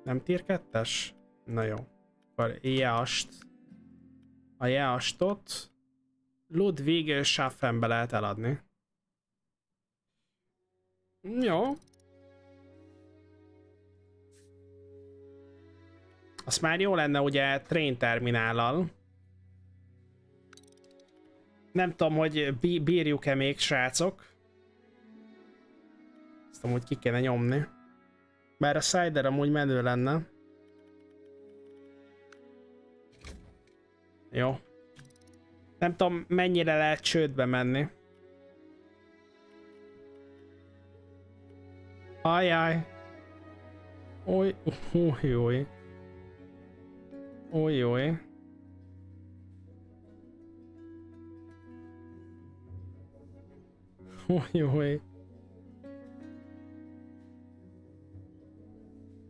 Nem tier 2-es? Na jó. Akkor Jeast. A Jeastot Ludwig Schaffenbe lehet eladni. Jó. Az már jó lenne ugye train terminállal. Nem tudom, hogy bírjuk-e még, srácok. Ezt amúgy ki kéne nyomni. Bár a Cider amúgy menő lenne. Jó. Nem tudom, mennyire lehet csődbe menni. Ajaj. Oly, oly, oly. Oly, oly. Oly, oly.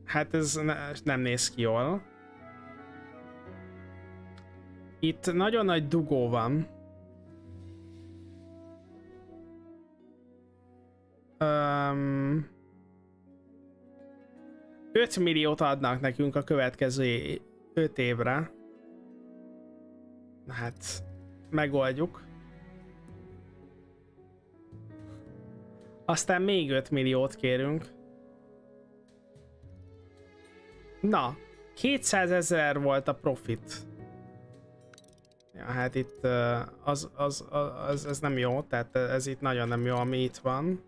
Hát ez ne, nem néz ki jól. Itt nagyon nagy dugó van. Um, 5 milliót adnak nekünk a következő 5 évre. Hát, megoldjuk. Aztán még 5 milliót kérünk. Na, 200 ezer volt a profit. Ja, hát itt az, az, az, ez nem jó, tehát ez itt nagyon nem jó, ami itt van.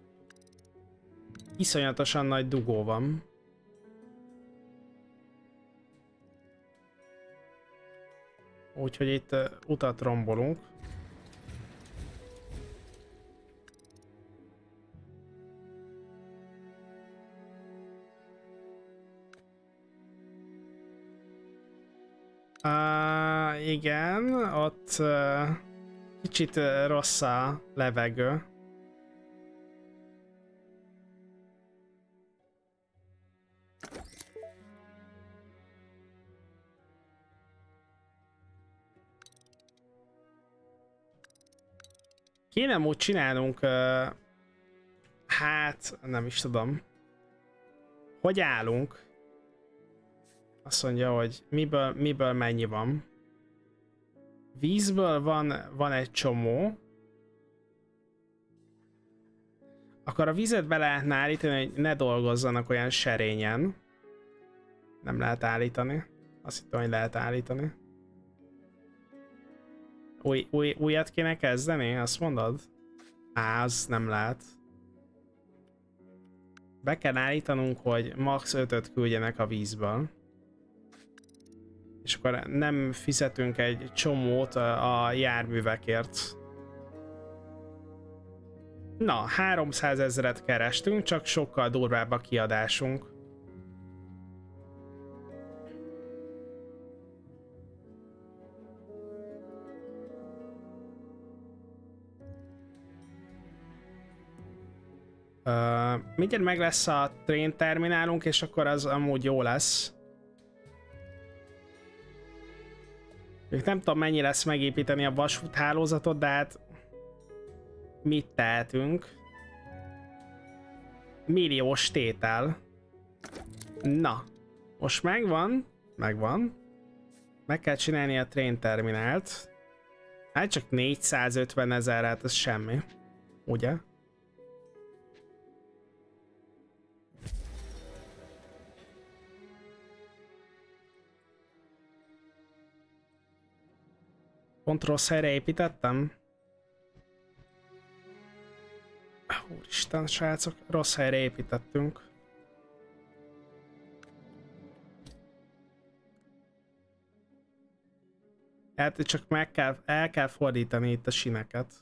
Iszonyatosan nagy dugó van. Úgyhogy itt utat rombolunk. Uh, igen, ott uh, kicsit uh, rossz a levegő. Kéne úgy csinálnunk, uh, hát nem is tudom, hogy állunk. Azt mondja, hogy miből, miből mennyi van. Vízből van, van egy csomó. Akkor a vizet be lehetne állítani, hogy ne dolgozzanak olyan serényen. Nem lehet állítani. Azt hittem, hogy lehet állítani. Új, új, újat kéne kezdeni? Azt mondod? Á, az nem lehet. Be kell állítanunk, hogy max 5-öt küldjenek a vízből és akkor nem fizetünk egy csomót a járművekért. Na, 300 ezeret kerestünk, csak sokkal durvább a kiadásunk. Uh, mindjárt meg lesz a train terminálunk, és akkor az amúgy jó lesz. Még nem tudom mennyi lesz megépíteni a vasúthálózatot, de hát mit tehetünk? Milliós tétel. Na, most megvan. megvan. Meg kell csinálni a train terminált. Hát csak 450 ezer, hát ez semmi. Ugye? Pont rossz helyre építettem? Úristen, srácok, rossz helyre építettünk. Hát csak meg kell, el kell fordítani itt a sineket.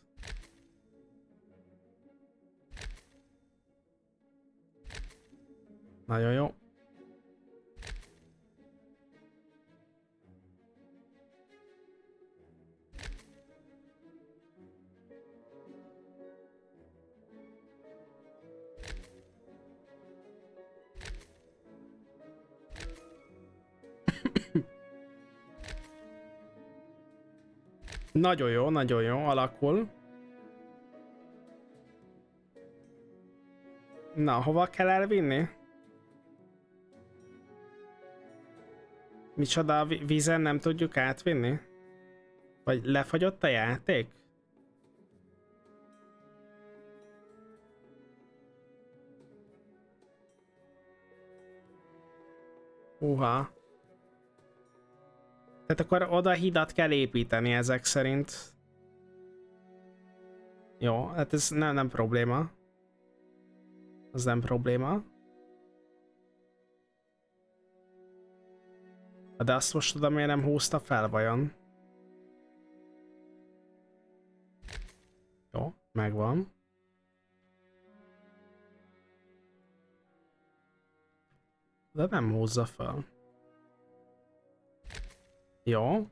Nagyon jó. Nagyon jó, nagyon jó, alakul. Na, hova kell elvinni? Micsoda, a vízen nem tudjuk átvinni? Vagy lefagyott a játék? Uha. Tehát akkor oda hidat kell építeni ezek szerint. Jó, hát ez nem, nem probléma. Az nem probléma. De azt most tudom, miért nem húzta fel vajon? Jó, megvan. De nem húzza fel. Jó.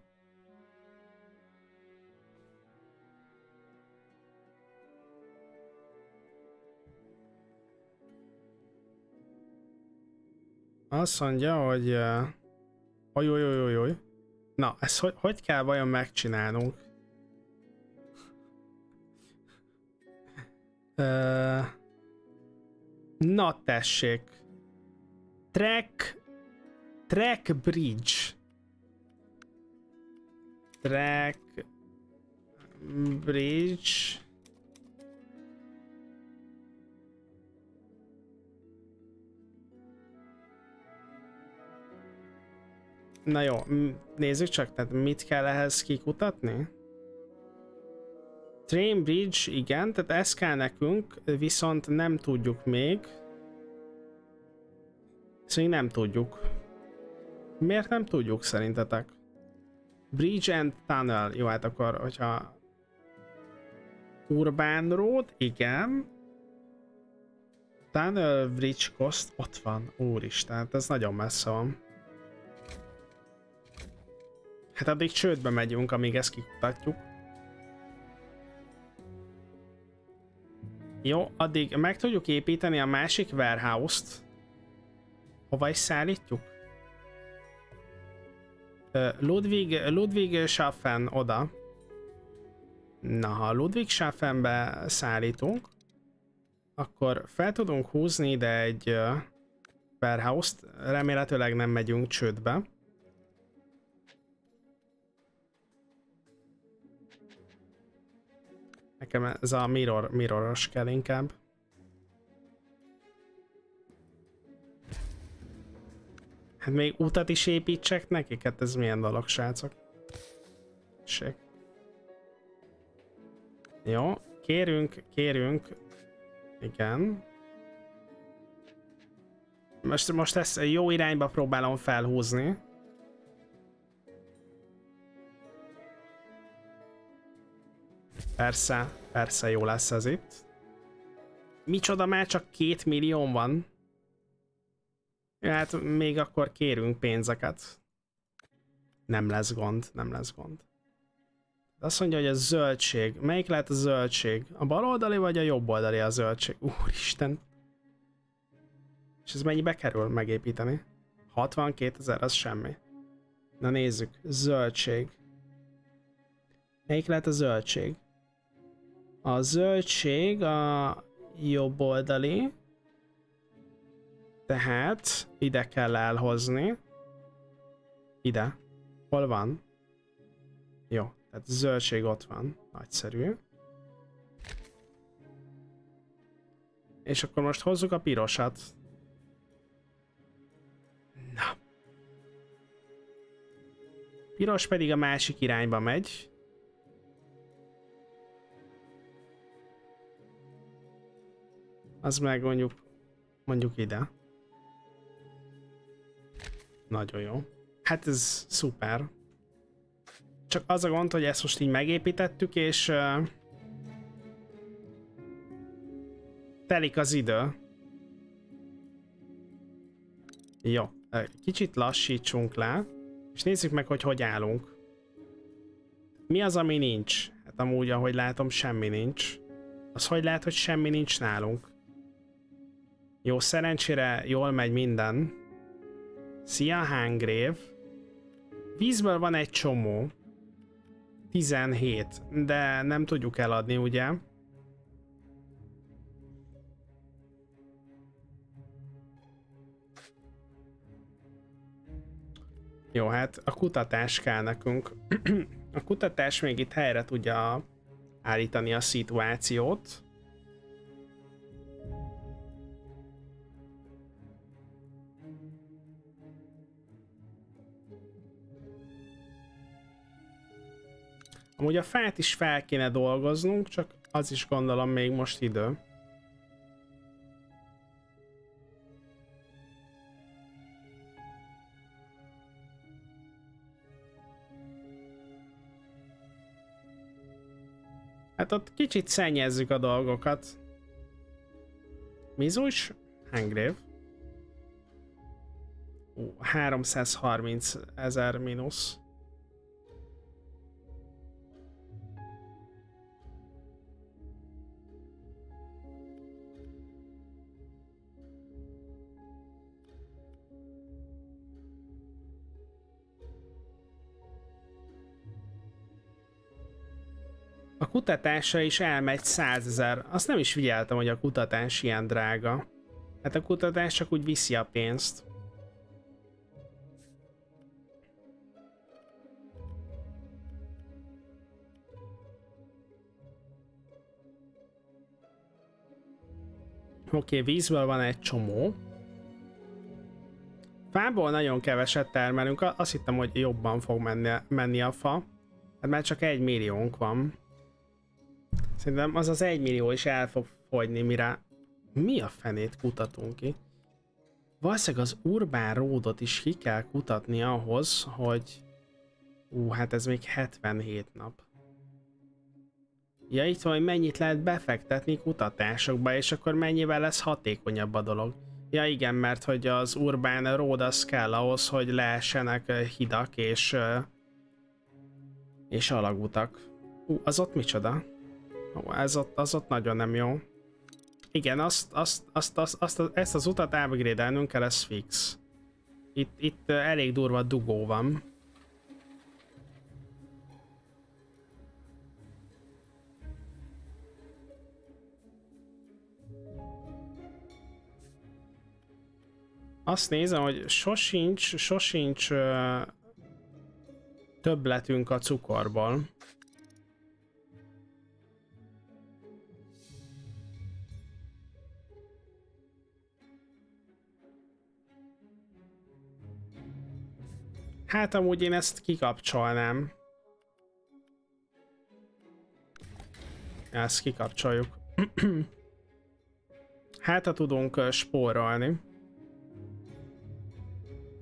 Azt mondja, hogy... Uh, oj, oj. Na, ezt hogy, hogy kell vajon megcsinálnunk? Uh, na tessék. Track... Track Bridge. Track Bridge. Na jó, nézzük csak, tehát mit kell ehhez kikutatni? Train Bridge, igen, tehát ez kell nekünk, viszont nem tudjuk még. Szóval nem tudjuk. Miért nem tudjuk szerintetek? Bridge and Tunnel. Jó, hát akkor, hogyha Urban Road, igen. Tunnel Bridge Cost, ott van, úristen, ez nagyon messze van. Hát addig csődbe megyünk, amíg ezt kikutatjuk. Jó, addig meg tudjuk építeni a másik warehouse-t. Hova is szállítjuk? Ludwig, Ludwig Schaffen oda. Na, ha Ludwig Schaffenbe szállítunk, akkor fel tudunk húzni ide egy warehouse-t, remélhetőleg nem megyünk csődbe. Nekem ez a mirror, mirroros kell inkább. Hát még utat is építsek nekik? Hát ez milyen dolog, srácok? Ség. Jó, kérünk, kérünk. Igen. Most, most ezt jó irányba próbálom felhúzni. Persze, persze jó lesz ez itt. Micsoda, már csak két millió van? Hát még akkor kérünk pénzeket. Nem lesz gond, nem lesz gond. Azt mondja, hogy a zöldség. Melyik lehet a zöldség? A bal oldali vagy a jobb oldali a zöldség? Úristen. És ez mennyibe kerül megépíteni? 62 ezer, az semmi. Na nézzük. Zöldség. Melyik lehet a zöldség? A zöldség a jobb oldali. Tehát ide kell elhozni. Ide. Hol van? Jó, tehát zöldség ott van. Nagyszerű. És akkor most hozzuk a pirosat. Na. Piros pedig a másik irányba megy. Az meg mondjuk, mondjuk ide. Nagyon jó. Hát ez szuper. Csak az a gond, hogy ezt most így megépítettük, és uh, telik az idő. Jó, kicsit lassítsunk le, és nézzük meg, hogy hogy állunk. Mi az, ami nincs? Hát amúgy, ahogy látom, semmi nincs. Az hogy lehet, hogy semmi nincs nálunk? Jó, szerencsére jól megy minden. Szia, Hangrév. Vízből van egy csomó. 17, de nem tudjuk eladni, ugye? Jó, hát a kutatás kell nekünk. a kutatás még itt helyre tudja állítani a szituációt. Amúgy a fát is fel kéne dolgoznunk, csak az is gondolom még most idő. Hát ott kicsit szennyezzük a dolgokat. Mizus? Hangrave. Ó, 330 ezer mínusz. Kutatásra is elmegy 100 ezer. Azt nem is figyeltem, hogy a kutatás ilyen drága. Hát a kutatás csak úgy viszi a pénzt. Oké, okay, vízből van egy csomó. Fából nagyon keveset termelünk, azt hittem, hogy jobban fog menni, menni a fa. Hát már csak egy milliónk van. Szerintem az az egy millió is el fog fogyni, mire... Mi a fenét kutatunk ki? Valószínűleg az Urbán Ródot is ki kell kutatni ahhoz, hogy... Ú, hát ez még 77 nap. Ja, itt van, hogy mennyit lehet befektetni kutatásokba, és akkor mennyivel lesz hatékonyabb a dolog. Ja igen, mert hogy az Urbán Road az kell ahhoz, hogy leessenek hidak és... és alagutak. Ú, az ott micsoda? Ó, ez ott, az ott nagyon nem jó. Igen, azt, azt, azt, azt, azt, ezt az utat upgrade kell, ez fix. Itt, itt elég durva dugó van. Azt nézem, hogy sosincs, sosincs uh, többletünk a cukorból. Hát amúgy én ezt kikapcsolnám. Ezt kikapcsoljuk. hát ha tudunk spórolni.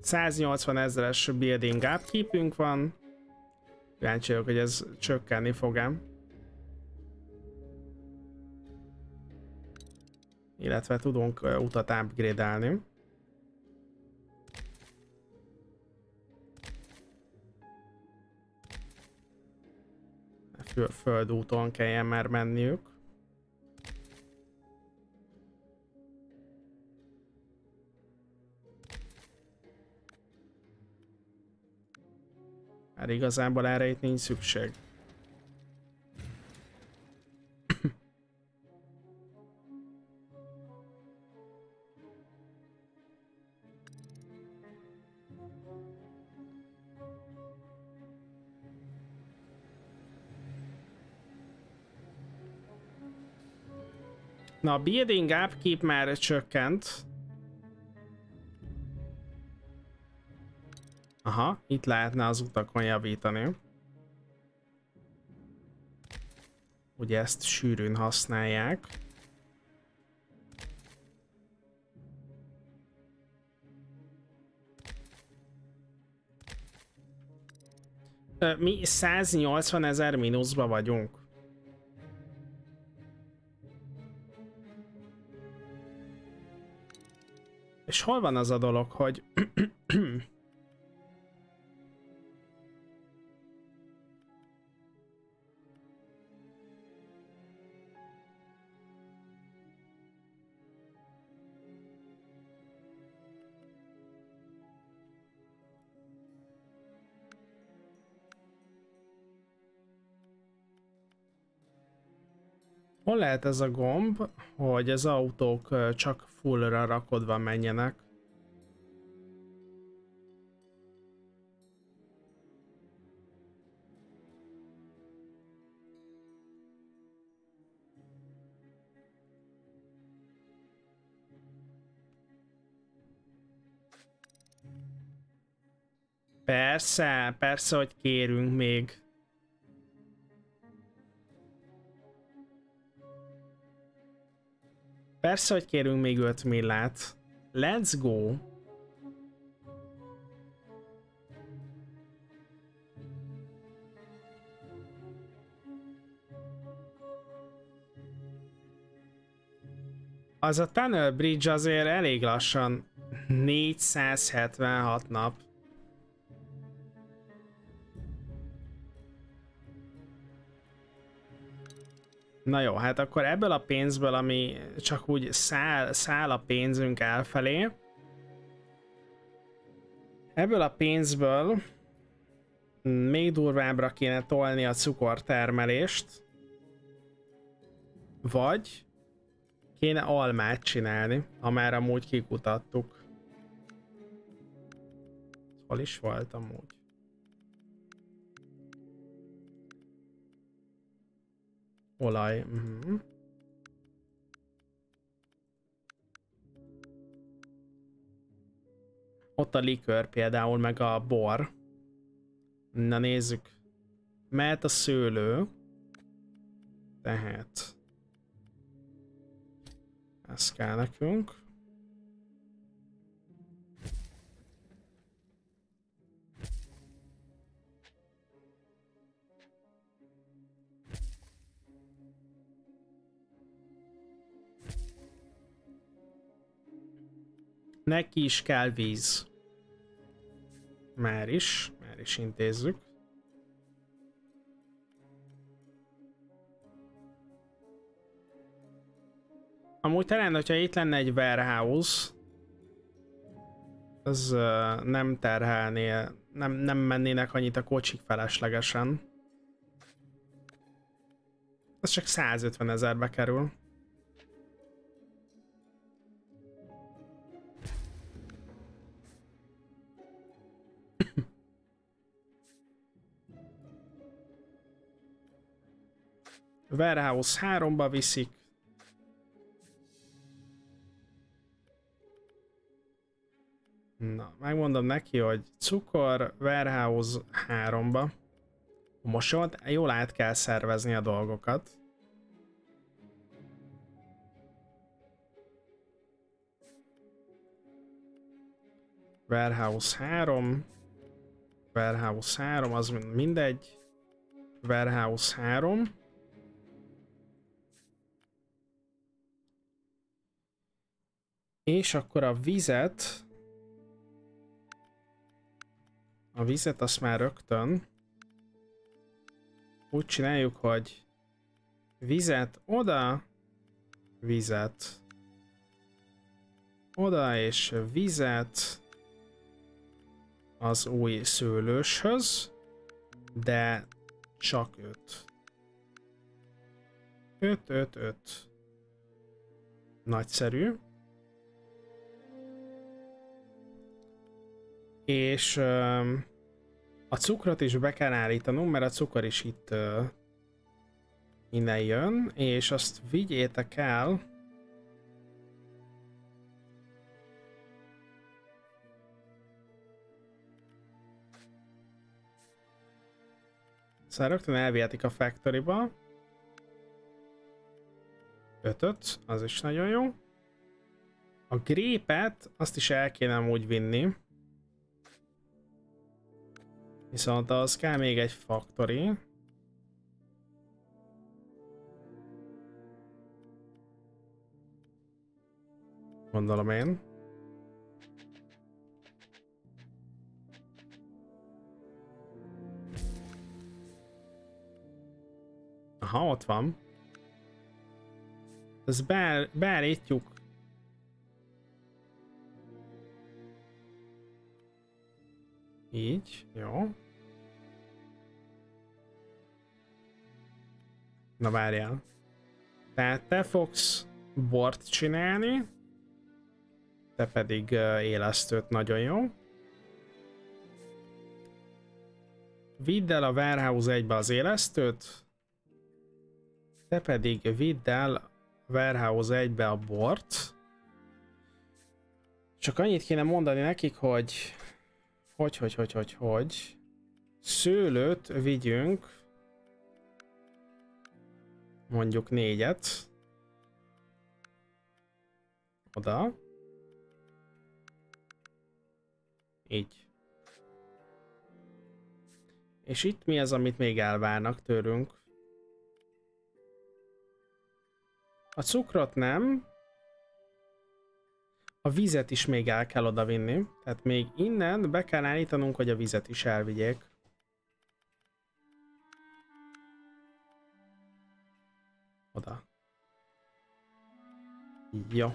180 ezeres building upkeepünk van. Kíváncsi hogy ez csökkenni fog-e. Illetve tudunk utat upgrade-elni. Földúton kelljen már menniük. Hát igazából erre itt nincs szükség. Na, a building upkeep már csökkent. Aha, itt lehetne az utakon javítani. Ugye ezt sűrűn használják. Mi 180 ezer mínuszba vagyunk. És hol van az a dolog, hogy Hol lehet ez a gomb, hogy az autók csak fullra rakodva menjenek? Persze, persze, hogy kérünk még. Persze, hogy kérünk még 5 millát. Let's go! Az a Tunnel Bridge azért elég lassan 476 nap. Na jó, hát akkor ebből a pénzből, ami csak úgy száll, száll a pénzünk elfelé, ebből a pénzből még durvábbra kéne tolni a cukortermelést, vagy kéne almát csinálni, amár amúgy kikutattuk. Hol is volt amúgy? Olaj. Uh-huh. Ott a likőr például, meg a bor. Na nézzük. Mehet a szőlő. Tehát. Ez kell nekünk. Neki is kell víz. Már is, már is intézzük. Amúgy talán, hogyha itt lenne egy warehouse, az uh, nem terhelné, nem, nem mennének annyit a kocsik feleslegesen. Ez csak 150 ezerbe kerül. Warehouse 3-ba viszik. Na, megmondom neki, hogy cukor, warehouse 3-ba. Most jól, jól át kell szervezni a dolgokat. Warehouse 3. Warehouse 3, az mindegy. Warehouse 3. És akkor a vizet... A vizet azt már rögtön úgy csináljuk, hogy vizet oda, vizet oda, és vizet az új szőlőshöz, de csak 5. 5, 5, 5. Nagyszerű. és a cukrot is be kell állítanom, mert a cukor is itt innen jön, és azt vigyétek el, Szóval rögtön elvihetik a factoryba. Ötöt, az is nagyon jó. A grépet, azt is el kéne úgy vinni. Viszont az kell még egy factory. Gondolom én. Aha, ott van. Ez beáll, beállítjuk. Így, jó. Na várjál. Tehát te fogsz bort csinálni, te pedig uh, élesztőt, nagyon jó. Vidd el a warehouse egybe az élesztőt, te pedig vidd el a warehouse egybe a bort. Csak annyit kéne mondani nekik, hogy hogy, hogy, hogy, hogy, hogy szőlőt vigyünk mondjuk négyet oda. Így. És itt mi az, amit még elvárnak tőlünk? A cukrot nem. A vizet is még el kell oda vinni. Tehát még innen be kell állítanunk, hogy a vizet is elvigyék. Oda. Jó.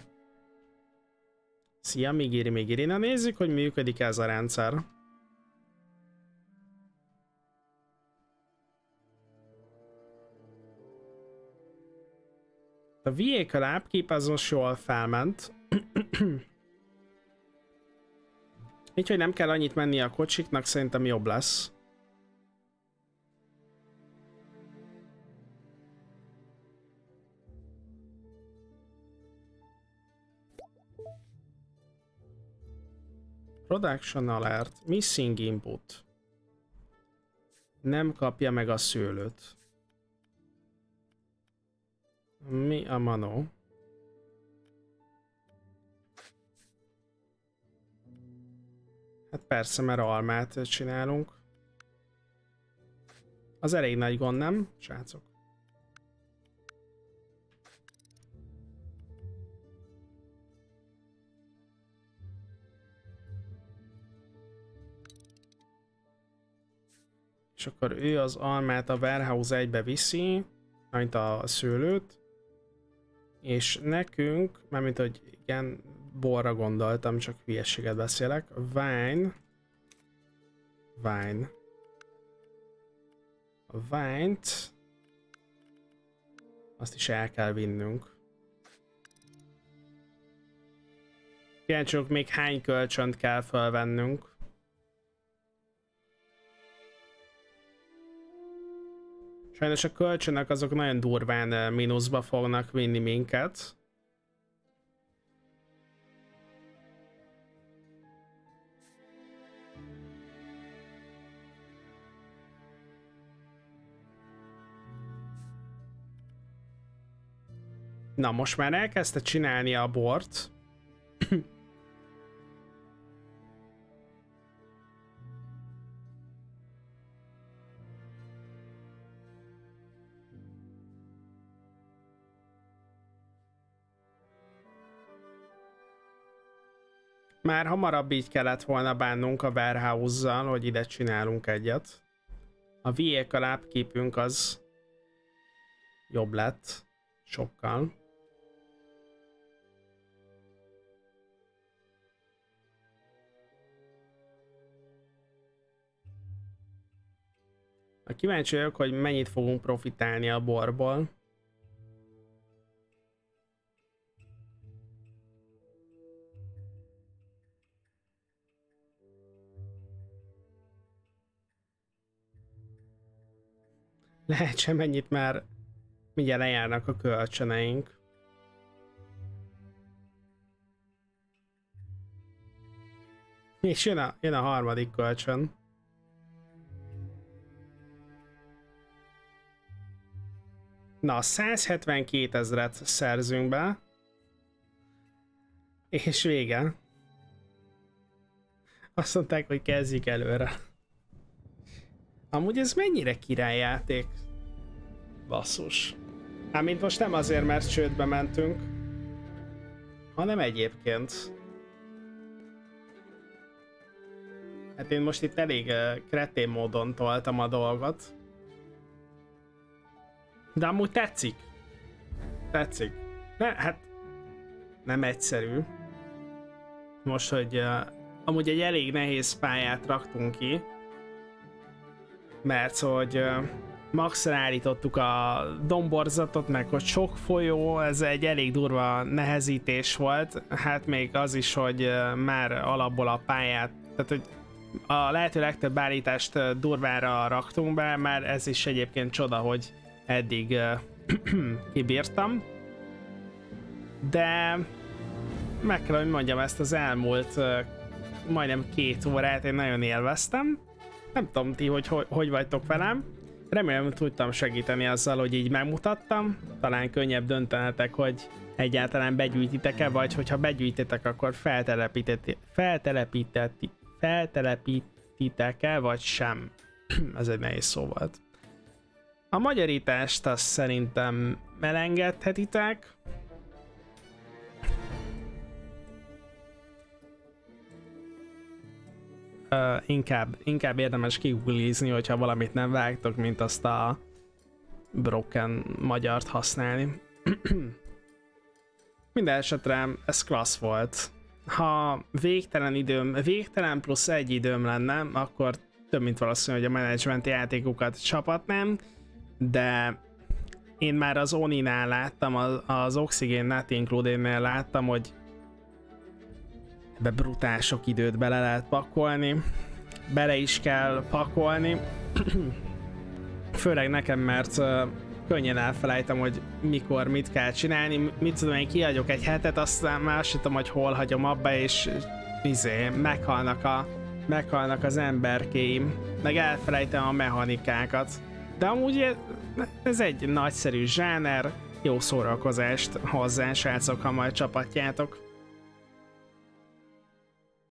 Szia, Migiri, Migiri. Na nézzük, hogy működik ez a rendszer. A vehicle upkeep az most jól felment. Így, hogy nem kell annyit menni a kocsiknak, szerintem jobb lesz. Production alert, missing input. Nem kapja meg a szőlőt. Mi a manó? Hát persze, mert almát csinálunk. Az elég nagy gond, nem, srácok? És akkor ő az almát a warehouse egybe viszi, mint a szőlőt, és nekünk, mármint hogy igen, borra gondoltam, csak hülyességet beszélek. Wine. Wine. A wine-t azt is el kell vinnünk. Kíváncsiak még hány kölcsönt kell felvennünk. Sajnos a kölcsönök azok nagyon durván eh, mínuszba fognak vinni minket. Na, most már elkezdte csinálni a bort. Már hamarabb így kellett volna bánnunk a warehouse-zal, hogy ide csinálunk egyet. A vehicle upkeepünk az jobb lett. Sokkal. A kíváncsi vagyok, hogy mennyit fogunk profitálni a borból. Lehet sem mennyit már mindjárt lejárnak a kölcsöneink. És jön a, jön a harmadik kölcsön. Na, 172 ezeret szerzünk be. És vége. Azt mondták, hogy kezdjük előre. Amúgy ez mennyire királyjáték? Basszus. mint most nem azért, mert csődbe mentünk, hanem egyébként. Hát én most itt elég uh, kretén módon toltam a dolgot. De amúgy tetszik. Tetszik. Ne, hát nem egyszerű. Most, hogy uh, amúgy egy elég nehéz pályát raktunk ki, mert hogy maxra állítottuk a domborzatot, meg hogy sok folyó, ez egy elég durva nehezítés volt, hát még az is, hogy már alapból a pályát, tehát hogy a lehető legtöbb állítást durvára raktunk be, már ez is egyébként csoda, hogy eddig kibírtam. De meg kell, hogy mondjam, ezt az elmúlt majdnem két órát én nagyon élveztem. Nem tudom ti, hogy hogy, hogy vagytok velem. Remélem tudtam segíteni azzal, hogy így megmutattam. Talán könnyebb döntenetek, hogy egyáltalán begyűjtitek-e, vagy hogyha begyűjtitek, akkor feltelepíteti, feltelepíteti, feltelepítitek-e, vagy sem. Ez egy nehéz szó volt. A magyarítást azt szerintem melengedhetitek. Uh, inkább, inkább érdemes kiguglizni, hogyha valamit nem vágtok, mint azt a broken magyart használni. Minden esetre ez klassz volt. Ha végtelen időm, végtelen plusz egy időm lenne, akkor több mint valószínű, hogy a management játékokat csapatnám, de én már az Oninál láttam, az, az Oxygen Not Included-nél láttam, hogy ebbe brutál sok időt bele lehet pakolni, bele is kell pakolni, főleg nekem, mert könnyen elfelejtem, hogy mikor mit kell csinálni, mit tudom én, kiadjuk egy hetet, aztán már tudom, hogy hol hagyom abba, és izé, meghalnak, a, meghalnak az emberkéim, meg elfelejtem a mechanikákat. De amúgy ez egy nagyszerű zsáner, jó szórakozást hozzá, srácok, ha majd csapatjátok.